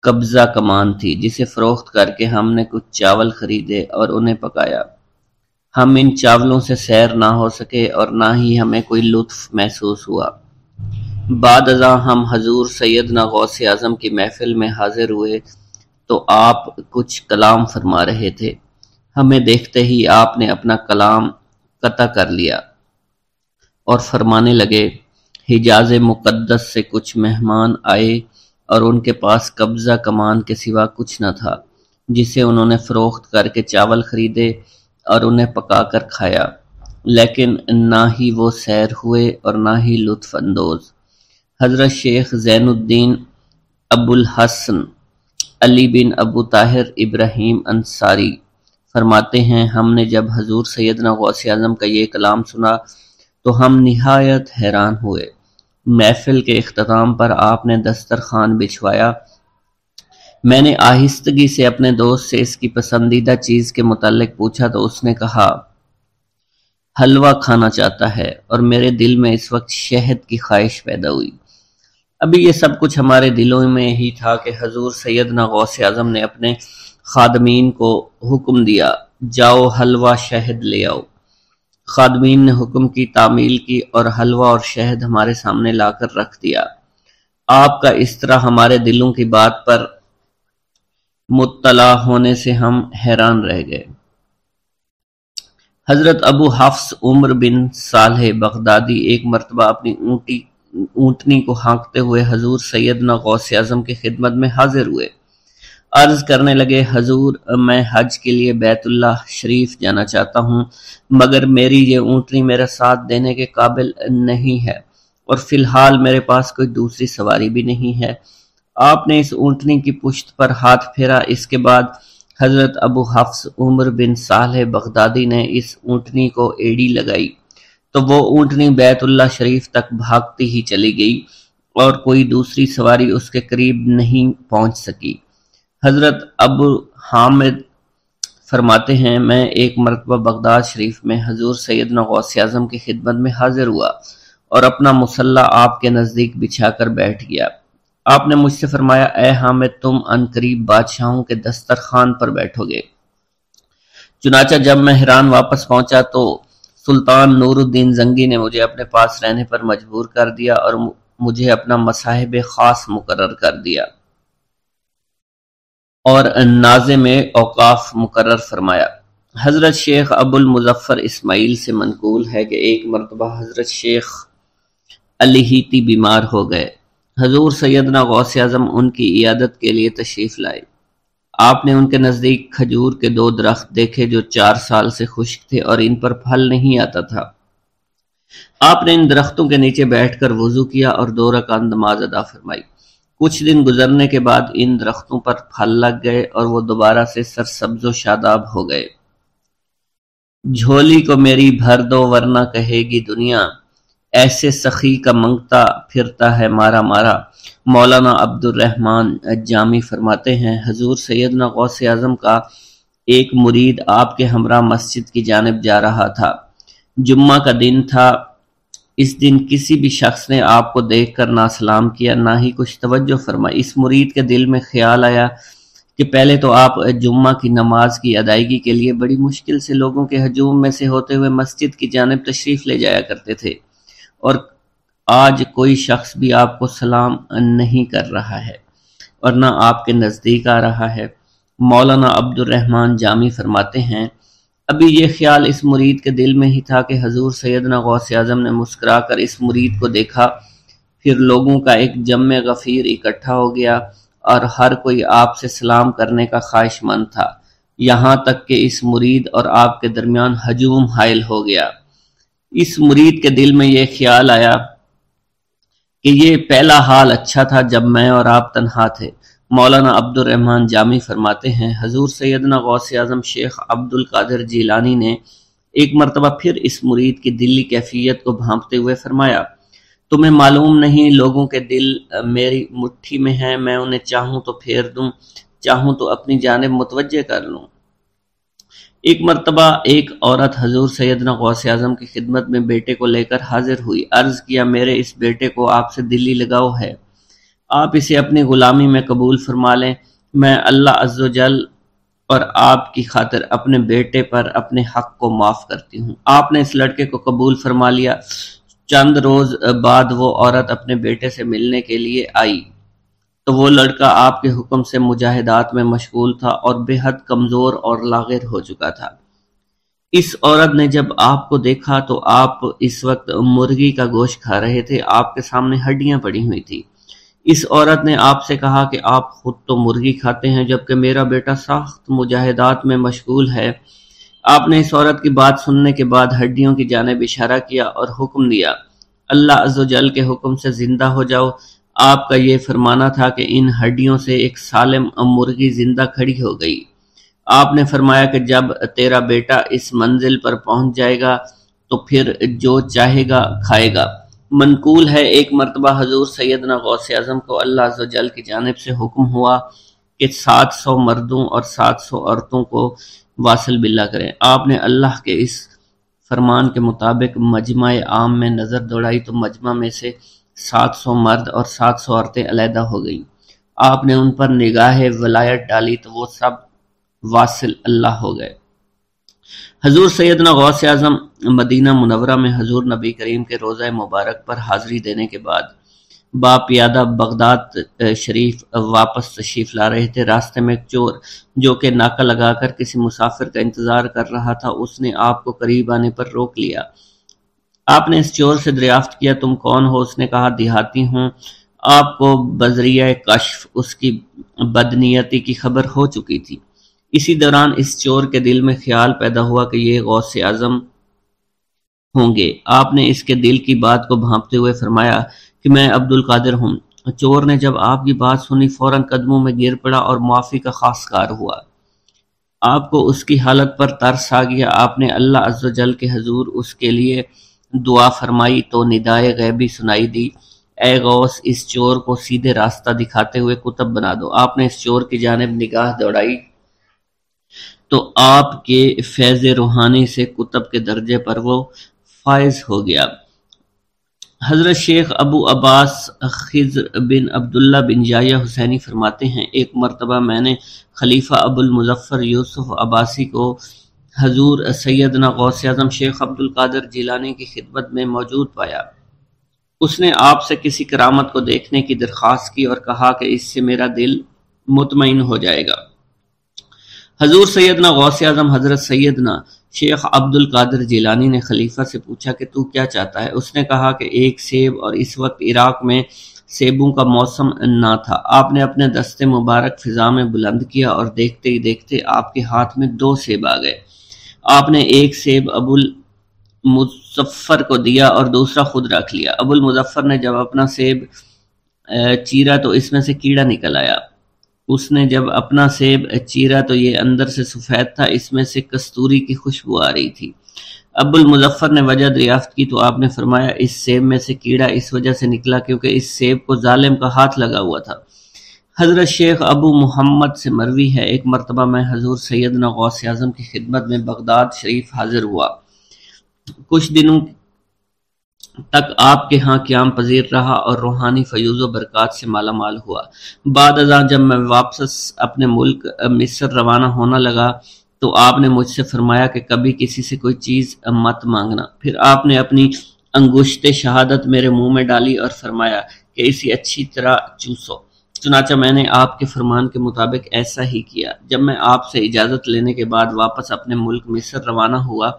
قبضہ کمان تھی، جسے فروخت کر کے ہم نے کچھ چاول خریدے اور انہیں پکایا۔ ہم ان چاولوں سے سیر نہ ہو سکے اور نہ ہی ہمیں کوئی لطف محسوس ہوا۔ بعد ازاں ہم حضور سیدنا غوث اعظم کی محفل میں حاضر ہوئے تو آپ کچھ کلام فرما رہے تھے۔ ہمیں دیکھتے ہی آپ نے اپنا کلام قطع کر لیا اور فرمانے لگے، حجاز مقدس سے کچھ مہمان آئے اور ان کے پاس قبضہ کمان کے سوا کچھ نہ تھا، جسے انہوں نے فروخت کر کے چاول خریدے اور انہیں پکا کر کھایا۔ لیکن نہ ہی وہ سیر ہوئے اور نہ ہی لطف اندوز۔ حضرت شیخ زین الدین ابو الحسن علی بن ابو طاہر ابراہیم انصاری فرماتے ہیں، ہم نے جب حضور سیدنا غوث اعظم کا یہ کلام سنا تو ہم نہایت حیران ہوئے۔ محفل کے اختتام پر آپ نے دسترخوان بچھوایا میں نے آہستگی سے اپنے دوست سے اس کی پسندیدہ چیز کے متعلق پوچھا تو اس نے کہا، حلوہ کھانا چاہتا ہے اور میرے دل میں اس وقت شہد کی خواہش پیدا ہوئی۔ ابھی یہ سب کچھ ہمارے دلوں میں ہی تھا کہ حضور سیدنا غوث اعظم نے اپنے خادمین کو حکم دیا، جاؤ حلوہ شہد لے آؤ۔ خادمین نے حکم کی، تعمیل کی اور حلوہ اور شہد ہمارے سامنے لا کر رکھ دیا۔ آپ کا اس طرح ہمارے دلوں کی بات پر مطلع ہونے سے ہم حیران رہ گئے۔ حضرت ابو حفظ عمر بن صالح بغدادی ایک مرتبہ اپنی اونٹی، اونٹنی کو ہانکتے ہوئے حضور سیدنا غوث اعظم کی خدمت میں حاضر ہوئے۔ عرض کرنے لگے، حضور، میں حج کے لیے بیت اللہ شریف جانا چاہتا ہوں، مگر میری یہ اونٹنی میرا ساتھ دینے کے قابل نہیں ہے اور فی الحال میرے پاس کوئی دوسری سواری بھی نہیں ہے۔ آپ نے اس اونٹنی کی پشت پر ہاتھ پھیرا۔ اس کے بعد حضرت ابو حفظ عمر بن صالح بغدادی نے اس اونٹنی کو ایڑی لگائی۔ تو وہ اونٹنی بیت اللہ شریف تک بھاگتی ہی چلی گئی اور کوئی دوسری سواری اس کے قریب نہیں پہنچ سکی۔ حضرت ابو حامد فرماتے ہیں، میں ایک مرتبہ بغداد شریف میں حضور سیدنا غوث اعظم کی خدمت میں حاضر ہوا اور اپنا مسلح آپ کے نزدیک بچھا کر بیٹھ گیا۔ آپ نے مجھ سے فرمایا، اے حامد، تم ان قریب بادشاہوں کے دسترخوان پر بیٹھو گے۔ چنانچہ جب میں حیران واپس پہنچا تو سلطان نور الدین زنگی نے مجھے اپنے پاس رہنے پر مجبور کر دیا اور مجھے اپنا مصاحب خاص مقرر کر دیا۔ اور نازے میں اوقاف مقرر فرمایا۔ حضرت شیخ ابو المظفر اسماعیل سے منقول ہے کہ ایک مرتبہ حضرت شیخ علیہیتی بیمار ہو گئے۔ حضور سیدنا غوث اعظم ان کی عیادت کے لیے تشریف لائے۔ آپ نے ان کے نزدیک کھجور کے دو درخت دیکھے جو چار سال سے خشک تھے اور ان پر پھل نہیں آتا تھا۔ آپ نے ان درختوں کے نیچے بیٹھ کر وضو کیا اور دو رکان نماز ادا فرمائی۔ کچھ دن گزرنے کے بعد ان درختوں پر پھل لگ گئے اور وہ دوبارہ سے سرسبز و شاداب ہو گئے۔ جھولی کو میری بھر دو ورنہ کہے گی دنیا۔ ایسے سخی کا منگتا پھرتا ہے مارا مارا۔ مولانا عبد الرحمن جامی فرماتے ہیں، حضور سیدنا غوث اعظم کا ایک مرید آپ کے ہمراہ مسجد کی جانب جا رہا تھا۔ جمعہ کا دن تھا، اس دن کسی بھی شخص نے آپ کو دیکھ کر نہ سلام کیا، نہ ہی کچھ توجہ فرمائی۔ اس مرید کے دل میں خیال آیا کہ پہلے تو آپ جمعہ کی نماز کی ادائیگی کے لیے بڑی مشکل سے لوگوں کے ہجوم میں سے ہوتے ہوئے مسجد کی جانب تشریف لے جایا کرتے تھے۔ اور آج کوئی شخص بھی آپ کو سلام نہیں کر رہا ہے اور نہ آپ کے نزدیک آ رہا ہے۔ مولانا عبد الرحمن جامی فرماتے ہیں، ابھی یہ خیال اس مرید کے دل میں ہی تھا کہ حضور سیدنا غوث اعظم نے مسکرا کر اس مرید کو دیکھا۔ پھر لوگوں کا ایک جمع غفیر اکٹھا ہو گیا اور ہر کوئی آپ سے سلام کرنے کا خواہش مند تھا۔ یہاں تک کہ اس مرید اور آپ کے درمیان ہجوم حائل ہو گیا۔ اس مرید کے دل میں یہ خیال آیا کہ یہ پہلا حال اچھا تھا جب میں اور آپ تنہا تھے۔ مولانا عبد الرحمن جامی فرماتے ہیں، حضور سیدنا غوث اعظم شیخ عبد القادر جیلانی نے ایک مرتبہ پھر اس مرید کی دلی کیفیت کو بھانپتے ہوئے فرمایا، تمہیں معلوم نہیں لوگوں کے دل میری مٹھی میں ہیں، میں انہیں چاہوں تو پھیر دوں، چاہوں تو اپنی جانب متوجہ کر لوں۔ ایک مرتبہ ایک عورت حضور سیدنا غوث اعظم کی خدمت میں بیٹے کو لے کر حاضر ہوئی، عرض کیا، میرے اس بیٹے کو آپ سے دلی لگاؤ ہے۔ آپ اسے اپنی غلامی میں قبول فرما لیں۔ میں اللہ عز و جل اور آپ کی خاطر اپنے بیٹے پر اپنے حق کو معاف کرتی ہوں۔ آپ نے اس لڑکے کو قبول فرما لیا۔ چند روز بعد وہ عورت اپنے بیٹے سے ملنے کے لیے آئی۔ تو وہ لڑکا آپ کے حکم سے مجاہدات میں مشغول تھا اور بے حد کمزور اور لاغر ہو چکا تھا۔ اس عورت نے جب آپ کو دیکھا تو آپ اس وقت مرغی کا گوشت کھا رہے تھے، آپ کے سامنے ہڈیاں پڑی ہوئی تھی اس عورت نے آپ سے کہا کہ آپ خود تو مرغی کھاتے ہیں، جبکہ میرا بیٹا سخت مجاہدات میں مشغول ہے۔ آپ نے اس عورت کی بات سننے کے بعد ہڈیوں کی جانب اشارہ کیا اور حکم دیا، اللہ عز و جل کے حکم سے زندہ ہو جاؤ۔ آپ کا یہ فرمانا تھا کہ ان ہڈیوں سے ایک سالم مرغی زندہ کھڑی ہو گئی۔ آپ نے فرمایا کہ جب تیرا بیٹا اس منزل پر پہنچ جائے گا تو پھر جو چاہے گا کھائے گا۔ منقول ہے ایک مرتبہ حضور سیدنا غوث اعظم کو اللہ عز و جل کی جانب سے حکم ہوا کہ سات سو مردوں اور سات سو عورتوں کو واصل بلا کریں۔ آپ نے اللہ کے اس فرمان کے مطابق مجمع عام میں نظر دوڑائی تو مجمع میں سے سات سو مرد اور سات سو عورتیں علیحدہ ہو گئیں۔ آپ نے ان پر نگاہ ولایت ڈالی تو وہ سب واصل اللہ ہو گئے۔ حضور سیدنا غوث اعظم مدینہ منورہ میں حضور نبی کریم کے روزہ مبارک پر حاضری دینے کے بعد با پیادہ بغداد شریف واپس تشریف لا رہے تھے۔ راستے میں ایک چور جو کہ ناکہ لگا کر کسی مسافر کا انتظار کر رہا تھا، اس نے آپ کو قریب آنے پر روک لیا۔ آپ نے اس چور سے دریافت کیا، تم کون ہو؟ اس نے کہا، دیہاتی ہوں۔ آپ کو بذریعہ کشف، اس کی بدنیتی کی خبر ہو چکی تھی۔ اسی دوران اس چور کے دل میں خیال پیدا ہوا کہ یہ غوث اعظم ہوں گے۔ آپ نے اس کے دل کی بات کو بھانپتے ہوئے فرمایا کہ میں عبد القادر ہوں۔ چور نے جب آپ کی بات سنی، فوراً قدموں میں گر پڑا اور معافی کا خاص کار ہوا۔ آپ کو اس کی حالت پر ترس آ گیا۔ آپ نے اللہ عز و جل کے حضور اس کے لیے دعا فرمائی تو ندائے غیبی سنائی دی۔ اے غوث، اس چور کو سیدھے راستہ دکھاتے ہوئے کتب بنا دو۔ آپ نے اس چور کی جانب نگاہ دوڑائی۔ تو آپ کے فیض روحانی سے کتب کے درجے پر وہ فائز ہو گیا۔ حضرت شیخ ابو عباس خضر بن عبداللہ بن جایہ حسینی فرماتے ہیں، ایک مرتبہ میں نے خلیفہ ابو المظفر یوسف عباسی کو حضور سیدنا غوث اعظم شیخ عبد القادر جیلانی کی خدمت میں موجود پایا۔ اس نے آپ سے کسی کرامت کو دیکھنے کی درخواست کی اور کہا کہ اس سے میرا دل مطمئن ہو جائے گا۔ حضور سیدنا غوث اعظم حضرت سیدنا شیخ عبد القادر جیلانی نے خلیفہ سے پوچھا کہ تو کیا چاہتا ہے؟ اس نے کہا کہ ایک سیب اور اس وقت عراق میں سیبوں کا موسم نہ تھا۔ آپ نے اپنے دستے مبارک فضا میں بلند کیا اور دیکھتے ہی دیکھتے آپ کے ہاتھ میں دو سیب آ گئے۔ آپ نے ایک سیب ابو المظفر کو دیا اور دوسرا خود رکھ لیا۔ ابو المظفر نے جب اپنا سیب چیرا تو اس میں سے کیڑا نکل آیا۔ اس نے جب اپنا سیب چیرا تو یہ اندر سے سفید تھا، اس میں سے کستوری کی خوشبو آ رہی تھی۔ ابو المظفر نے وجہ دریافت کی تو آپ نے فرمایا، اس سیب میں سے کیڑا اس وجہ سے نکلا کیونکہ اس سیب کو ظالم کا ہاتھ لگا ہوا تھا۔ حضرت شیخ ابو محمد سے مروی ہے۔ ایک مرتبہ میں حضور سیدنا غوث اعظم کی خدمت میں بغداد شریف حاضر ہوا۔ کچھ دنوں تک آپ کے ہاں قیام پذیر رہا اور روحانی فیوز و برکات سے مالا مال ہوا۔ بعد ازاں جب میں واپس اپنے ملک مصر روانہ ہونا لگا تو آپ نے مجھ سے فرمایا کہ کبھی کسی سے کوئی چیز مت مانگنا۔ پھر آپ نے اپنی انگشت شہادت میرے منہ میں ڈالی اور فرمایا کہ اسی اچھی طرح چوسو۔ چنانچہ میں نے آپ کے فرمان کے مطابق ایسا ہی کیا۔ جب میں آپ سے اجازت لینے کے بعد واپس اپنے ملک مصر روانہ ہوا،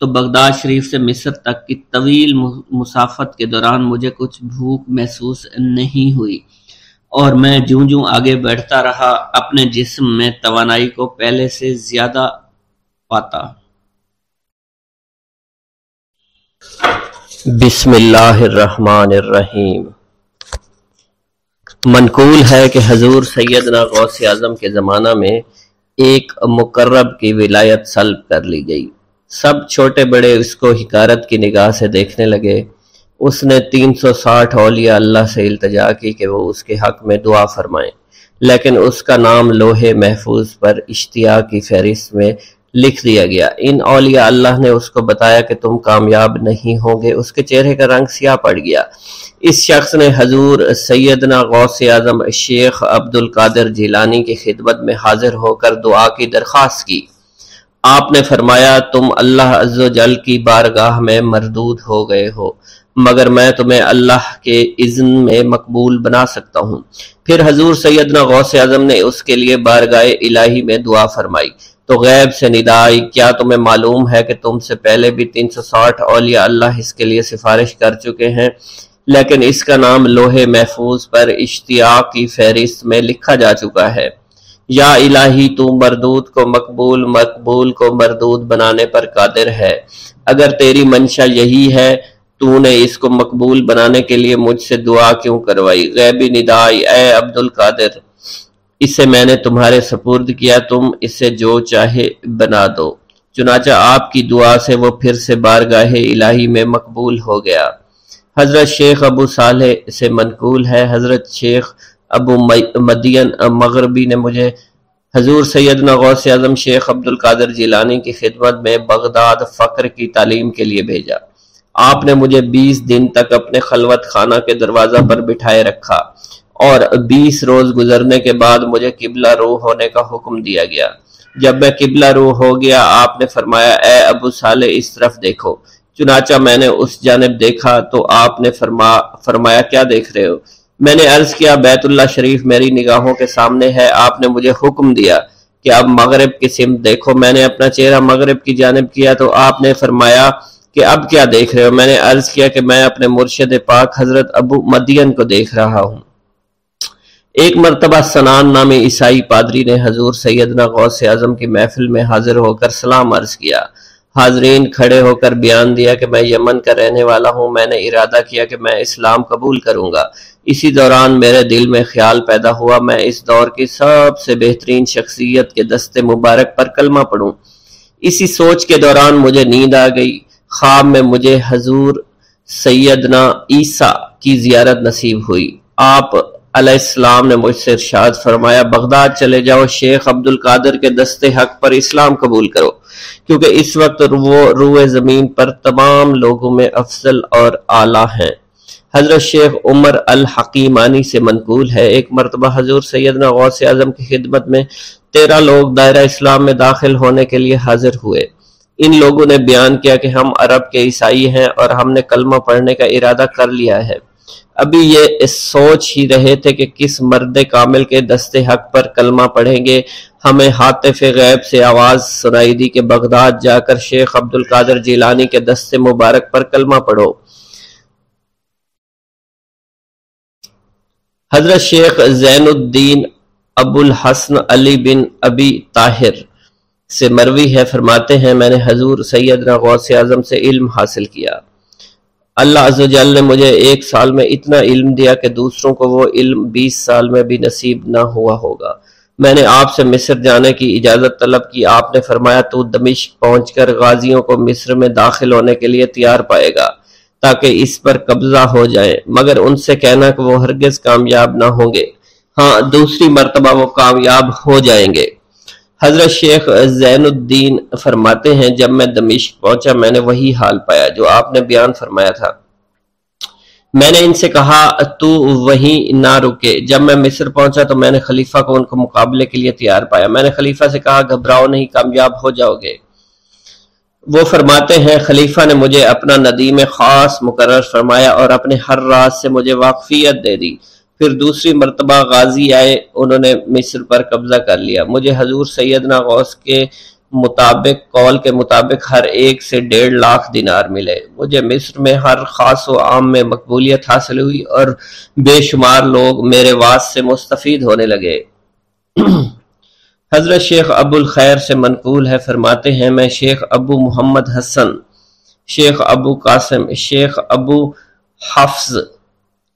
تو بغداد شریف سے مصر تک کی طویل مسافت کے دوران مجھے کچھ بھوک محسوس نہیں ہوئی اور میں جوں جوں آگے بیٹھتا رہا، اپنے جسم میں توانائی کو پہلے سے زیادہ پاتا۔ بسم اللہ الرحمن الرحیم۔ منقول ہے کہ حضور سیدنا غوث اعظم کے زمانہ میں ایک مقرب کی ولایت سلب کر لی گئی۔ سب چھوٹے بڑے اس کو حکارت کی نگاہ سے دیکھنے لگے۔ اس نے تین سو ساٹھ اولیاء اللہ سے التجا کی کہ وہ اس کے حق میں دعا فرمائیں۔ لیکن اس کا نام لوہے محفوظ پر اشتیاق کی فہرست میں لکھ دیا گیا۔ ان اولیاء اللہ نے اس کو بتایا کہ تم کامیاب نہیں ہوں گے۔ اس کے چہرے کا رنگ سیاہ پڑ گیا۔ اس شخص نے حضور سیدنا غوث اعظم شیخ عبد القادر جیلانی کی خدمت میں حاضر ہو کر دعا کی درخواست کی۔ آپ نے فرمایا، تم اللہ عز و جل کی بارگاہ میں مردود ہو گئے ہو، مگر میں تمہیں اللہ کے اذن میں مقبول بنا سکتا ہوں۔ پھر حضور سیدنا غوث اعظم نے اس کے لیے بارگاہ الہی میں دعا فرمائی۔ تو غیب سے ندا آئی کیا تمہیں معلوم ہے کہ تم سے پہلے بھی تین سو ساٹھ اولیاء اللہ اس کے لیے سفارش کر چکے ہیں؟ لیکن اس کا نام لوہے محفوظ پر اشتیاق کی فہرست میں لکھا جا چکا ہے۔ یا الہی، تو مردود کو مقبول مقبول کو مردود بنانے پر قادر ہے۔ اگر تیری منشا یہی ہے، تو نے اس کو مقبول بنانے کے لیے مجھ سے دعا کیوں کروائی؟ غیبی ندائی اے عبد القادر اسے میں نے تمہارے سپرد کیا، تم اسے جو چاہے بنا دو۔ چنانچہ آپ کی دعا سے وہ پھر سے بارگاہ الہی میں مقبول ہو گیا۔ حضرت شیخ ابو صالح سے منقول ہے۔ حضرت شیخ ابو مدین مغربی نے مجھے، حضور سیدنا غوث اعظم شیخ عبد القادر جیلانی کی خدمت میں بغداد فقر کی تعلیم کے لیے بھیجا۔ آپ نے مجھے بیس دن تک اپنے خلوت خانہ کے دروازہ پر بٹھائے رکھا۔ اور بیس روز گزرنے کے بعد مجھے قبلہ روح ہونے کا حکم دیا گیا۔ جب میں قبلہ روح ہو گیا، آپ نے فرمایا، اے ابو صالح، اس طرف دیکھو۔ چنانچہ میں نے اس جانب دیکھا تو آپ نے فرما، فرمایا، کیا دیکھ رہے ہو؟ میں نے عرض کیا، بیت اللہ شریف میری نگاہوں کے سامنے ہے، آپ نے مجھے حکم دیا کہ اب مغرب کی سمت دیکھو۔ میں نے اپنا چہرہ مغرب کی جانب کیا تو آپ نے فرمایا کہ اب کیا دیکھ رہے ہو؟ میں نے عرض کیا کہ میں اپنے مرشد پاک حضرت ابو مدین کو دیکھ رہا ہوں۔ ایک مرتبہ سنان نامی عیسائی پادری نے حضور سیدنا غوث اعظم کی محفل میں حاضر ہو کر سلام عرض کیا۔ حاضرین کھڑے ہو کر بیان دیا کہ میں یمن کا رہنے والا ہوں، میں نے ارادہ کیا کہ میں اسلام قبول کروں گا۔ اسی دوران میرے دل میں خیال پیدا ہوا، میں اس دور کی سب سے بہترین شخصیت کے دستے مبارک پر کلمہ پڑھوں۔ اسی سوچ کے دوران مجھے نیند آ گئی۔ خواب میں مجھے حضور سیدنا عیسیٰ کی زیارت نصیب ہوئی۔ آپ علیہ السلام نے مجھ سے ارشاد فرمایا، بغداد چلے جاؤ، شیخ عبد القادر کے دستے حق پر اسلام قبول کرو۔ کیونکہ اس وقت وہ روئے زمین پر تمام لوگوں میں افضل اور اعلیٰ ہیں۔ حضرت شیخ عمر الحقیمانی سے منقول ہے۔ ایک مرتبہ حضور سیدنا غوث اعظم کی خدمت میں تیرہ لوگ دائرہ اسلام میں داخل ہونے کے لیے حاضر ہوئے۔ ان لوگوں نے بیان کیا کہ ہم عرب کے عیسائی ہیں اور ہم نے کلمہ پڑھنے کا ارادہ کر لیا ہے۔ ابھی یہ سوچ ہی رہے تھے کہ کس مرد کامل کے دستے حق پر کلمہ پڑھیں گے۔ ہمیں حاطف غیب سے آواز سنائی دی کہ بغداد جا کر شیخ عبد القادر جیلانی کے دستے مبارک پر کلمہ پڑھو۔ حضرت شیخ زین الدین ابو الحسن علی بن ابی طاہر سے مروی ہے، فرماتے ہیں، میں نے حضور سیدنا غوث اعظم سے علم حاصل کیا۔ اللہ عز و جل نے مجھے ایک سال میں اتنا علم دیا کہ دوسروں کو وہ علم بیس سال میں بھی نصیب نہ ہوا ہوگا۔ میں نے آپ سے مصر جانے کی اجازت طلب کی۔ آپ نے فرمایا، تو دمشق پہنچ کر غازیوں کو مصر میں داخل ہونے کے لیے تیار پائے گا تاکہ اس پر قبضہ ہو جائے۔ مگر ان سے کہنا کہ وہ ہرگز کامیاب نہ ہوں گے۔ ہاں دوسری مرتبہ وہ کامیاب ہو جائیں گے۔ حضرت شیخ زین الدین فرماتے ہیں، جب میں دمشق پہنچا، میں نے وہی حال پایا جو آپ نے بیان فرمایا تھا۔ میں نے ان سے کہا، تو وہیں نہ رکے۔ جب میں مصر پہنچا تو میں نے خلیفہ کو ان کو مقابلے کے لیے تیار پایا۔ میں نے خلیفہ سے کہا، گھبراؤ نہیں، کامیاب ہو جاؤ گے۔ وہ فرماتے ہیں، خلیفہ نے مجھے اپنا ندیم خاص مقرر فرمایا اور اپنے ہر راز سے مجھے واقفیت دے دی۔ پھر دوسری مرتبہ غازی آئے، انہوں نے مصر پر قبضہ کر لیا۔ مجھے حضور سیدنا غوث کے مطابق، قول کے مطابق ہر ایک سے ڈیڑھ لاکھ دینار ملے۔ مجھے مصر میں ہر خاص و عام میں مقبولیت حاصل ہوئی اور بے شمار لوگ میرے واس سے مستفید ہونے لگے۔ حضرت شیخ ابو الخیر سے منقول ہے، فرماتے ہیں، میں شیخ ابو محمد حسن، شیخ ابو قاسم، شیخ ابو حفظ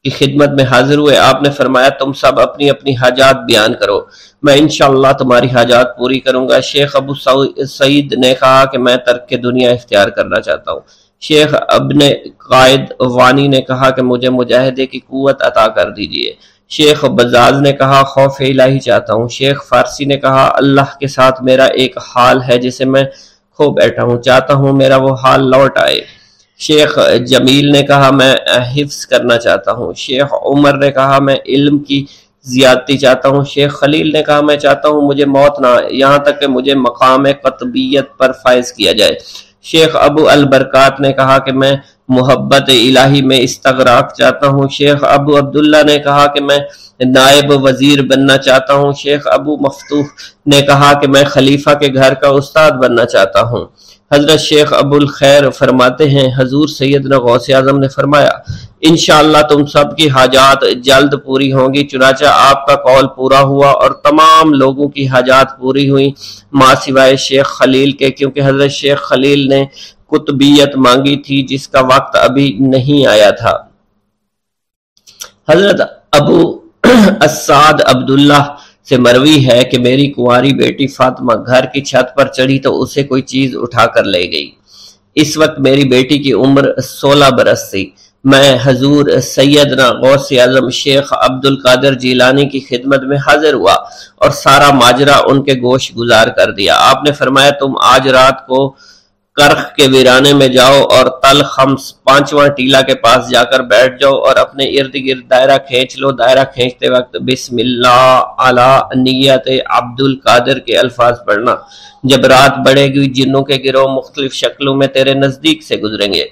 کی خدمت میں حاضر ہوئے۔ آپ نے فرمایا، تم سب اپنی اپنی حاجات بیان کرو۔ میں انشاءاللہ تمہاری حاجات پوری کروں گا۔ شیخ ابو سعید نے کہا کہ میں ترک دنیا اختیار کرنا چاہتا ہوں۔ شیخ ابن قائد وانی نے کہا کہ مجھے مجاہدے کی قوت عطا کر دیجیے۔ شیخ بزاز نے کہا، خوف الہی چاہتا ہوں۔ شیخ فارسی نے کہا، اللہ کے ساتھ میرا ایک حال ہے جسے میں کھو بیٹھا ہوں۔ چاہتا ہوں میرا وہ حال لوٹ آئے۔ شیخ جمیل نے کہا، میں حفظ کرنا چاہتا ہوں۔ شیخ عمر نے کہا، میں علم کی زیادتی چاہتا ہوں۔ شیخ خلیل نے کہا، میں چاہتا ہوں مجھے موت نہ، یہاں تک کہ مجھے مقام قطبیت پر فائز کیا جائے۔ شیخ ابو البرکات نے کہا کہ میں محبت الہی میں استغراق چاہتا ہوں۔ شیخ ابو عبداللہ نے کہا کہ میں نائب وزیر بننا چاہتا ہوں۔ شیخ ابو مفتوح نے کہا کہ میں خلیفہ کے گھر کا استاد بننا چاہتا ہوں۔ حضرت شیخ ابو الخیر فرماتے ہیں، حضور سیدنا غوث اعظم نے فرمایا، انشاءاللہ تم سب کی حاجات جلد پوری ہوں گی، چنانچہ آپ کا قول پورا ہوا اور تمام لوگوں کی حاجات پوری ہوئی ماں سوائے شیخ خلیل کے، کیونکہ حضرت شیخ خلیل نے کتبیت مانگی تھی جس کا وقت ابھی نہیں آیا تھا۔ حضرت ابو اسعد عبداللہ سے مروی ہے کہ میری کنواری بیٹی فاطمہ گھر کی چھت پر چڑھی تو اسے کوئی چیز اٹھا کر لے گئی۔ اس وقت میری بیٹی کی عمر سولہ برس تھی۔ میں حضور سیدنا غوث اعظم شیخ عبد القادر جیلانی کی خدمت میں حاضر ہوا اور سارا ماجرا ان کے گوش گزار کر دیا۔ آپ نے فرمایا، تم آج رات کو کرخ کے ویرانے میں جاؤ اور تل خمس پانچواں ٹیلا کے پاس جا کر بیٹھ جاؤ اور اپنے ارد گرد دائرہ کھینچ لو۔ دائرہ کھینچتے وقت بسم اللہ علی نیت عبد القادر کے الفاظ پڑھنا۔ جب رات بڑھے گی، جنوں کے گروہ مختلف شکلوں میں تیرے نزدیک سے گزریں گے۔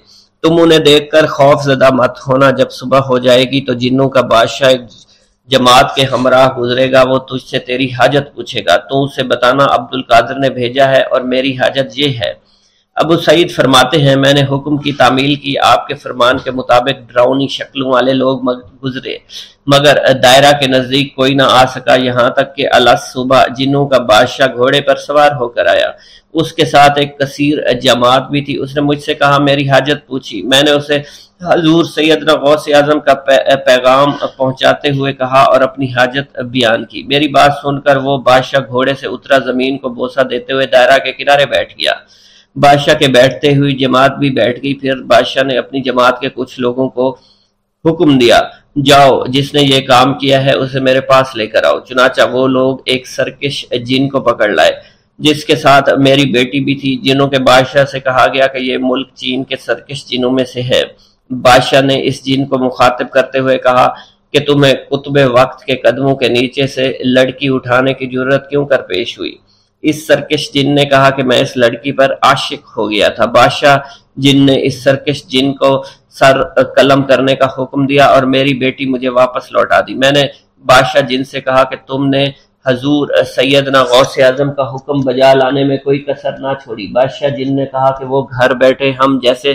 تم انہیں دیکھ کر خوف زدہ مت ہونا۔ جب صبح ہو جائے گی تو جنوں کا بادشاہ جماعت کے ہمراہ گزرے گا۔ وہ تجھ سے تیری حاجت پوچھے گا۔ تو اسے بتانا عبد القادر نے بھیجا ہے اور میری حاجت یہ ہے۔ ابو سعید فرماتے ہیں، میں نے حکم کی تعمیل کی، آپ کے فرمان کے مطابق ڈراؤنی شکلوں والے لوگ گزرے۔ مگر دائرہ کے نزدیک کوئی نہ آ سکا، یہاں تک کہ اللہ صبح جنوں کا بادشاہ گھوڑے پر سوار ہو کر آیا۔ اس کے ساتھ ایک کثیر جماعت بھی تھی۔ اس نے مجھ سے کہا، میری حاجت پوچھی۔ میں نے اسے حضور سیدنا غوث اعظم کا پیغام پہنچاتے ہوئے کہا اور اپنی حاجت بیان کی۔ میری بات سن کر وہ بادشاہ گھوڑے سے اترا، زمین کو بوسا دیتے ہوئے دائرہ کے کنارے بیٹھ گیا۔ بادشاہ کے بیٹھتے ہوئی جماعت بھی بیٹھ گئی، پھر بادشاہ نے اپنی جماعت کے کچھ لوگوں کو حکم دیا، جاؤ، جس نے یہ کام کیا ہے اسے میرے پاس لے کر آؤ۔ چنانچہ وہ لوگ ایک سرکش جن کو پکڑ لائے، جس کے ساتھ میری بیٹی بھی تھی جنوں کے بادشاہ سے کہا گیا کہ یہ ملک چین کے سرکش جنوں میں سے ہے۔ بادشاہ نے اس جن کو مخاطب کرتے ہوئے کہا کہ تمہیں کتب وقت کے قدموں کے نیچے سے لڑکی اٹھانے کی ضرورت کیوں کر پیش ہوئی؟ اس سرکش جن نے کہا کہ میں اس لڑکی پر عاشق ہو گیا تھا۔ بادشاہ جن نے اس سرکش جن کو سر قلم کرنے کا حکم دیا اور میری بیٹی مجھے واپس لوٹا دی۔ میں نے بادشاہ جن سے کہا کہ تم نے حضور سیدنا غوث اعظم کا حکم بجا لانے میں کوئی کسر نہ چھوڑی۔ بادشاہ جن نے کہا کہ وہ گھر بیٹھے ہم جیسے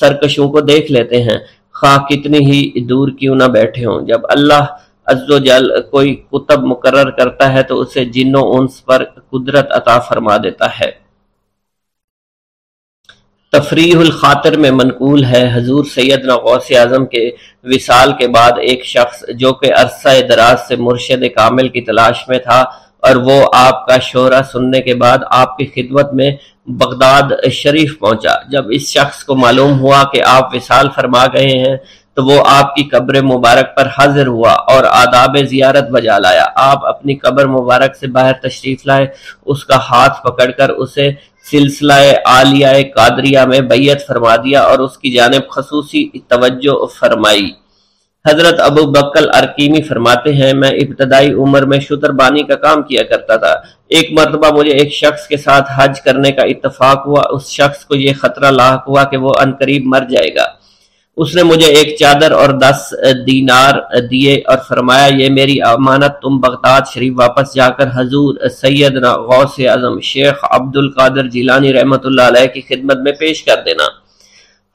سرکشوں کو دیکھ لیتے ہیں۔ خواہ کتنی ہی دور کیوں نہ بیٹھے ہوں۔ جب اللہ عز و جل کوئی کتب مقرر کرتا ہے تو اسے جن و انس پر قدرت عطا فرما دیتا ہے۔ تفریح الخاطر میں منقول ہے۔ حضور سیدنا غوث اعظم کے وصال کے بعد ایک شخص جو کہ عرصہ دراز سے مرشد کامل کی تلاش میں تھا اور وہ آپ کا شعرہ سننے کے بعد آپ کی خدمت میں بغداد شریف پہنچا۔ جب اس شخص کو معلوم ہوا کہ آپ وصال فرما گئے ہیں تو وہ آپ کی قبر مبارک پر حاضر ہوا اور آداب زیارت بجا لایا۔ آپ اپنی قبر مبارک سے باہر تشریف لائے، اس کا ہاتھ پکڑ کر اسے سلسلہ عالیہ قادریہ میں بیعت فرما دیا اور اس کی جانب خصوصی توجہ فرمائی۔ حضرت ابو بکل ارکیمی فرماتے ہیں، میں ابتدائی عمر میں شتر بانی کا کام کیا کرتا تھا۔ ایک مرتبہ مجھے ایک شخص کے ساتھ حج کرنے کا اتفاق ہوا، اس شخص کو یہ خطرہ لاحق ہوا کہ وہ انقریب مر جائے گا۔ اس نے مجھے ایک چادر اور دس دینار دیے اور فرمایا، یہ میری امانت، تم بغداد شریف واپس جا کر حضور سیدنا غوث اعظم شیخ عبد القادر جیلانی رحمت اللہ علیہ کی خدمت میں پیش کر دینا۔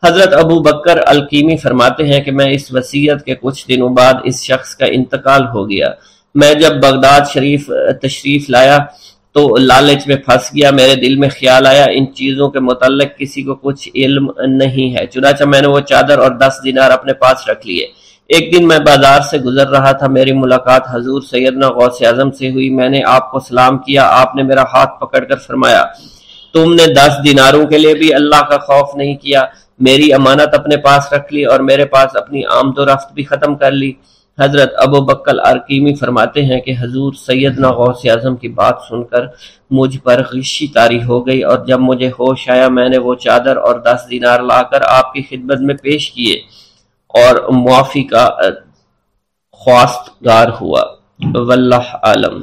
حضرت ابو بکر القیمی فرماتے ہیں کہ میں اس وسیعت کے کچھ دنوں بعد اس شخص کا انتقال ہو گیا۔ میں جب بغداد شریف تشریف لایا تو لالچ میں پھنس گیا، میرے دل میں خیال آیا، ان چیزوں کے متعلق کسی کو کچھ علم نہیں ہے۔ چنانچہ میں نے وہ چادر اور دس دینار اپنے پاس رکھ لیے۔ ایک دن میں بازار سے گزر رہا تھا، میری ملاقات حضور سیدنا غوث اعظم سے ہوئی۔ میں نے آپ کو سلام کیا، آپ نے میرا ہاتھ پکڑ کر فرمایا، تم نے دس دیناروں کے لیے بھی اللہ کا خوف نہیں کیا، میری امانت اپنے پاس رکھ لی اور میرے پاس اپنی آمد و رفت بھی ختم کر لی۔ حضرت ابو بکل ارکیمی فرماتے ہیں کہ حضور سیدنا غوث اعظم کی بات سن کر مجھ پر غشی تاری ہو گئی اور جب مجھے ہوش آیا میں نے وہ چادر اور دس دینار لا کر آپ کی خدمت میں پیش کیے اور معافی کا خواست گار ہوا۔ واللہ عالم۔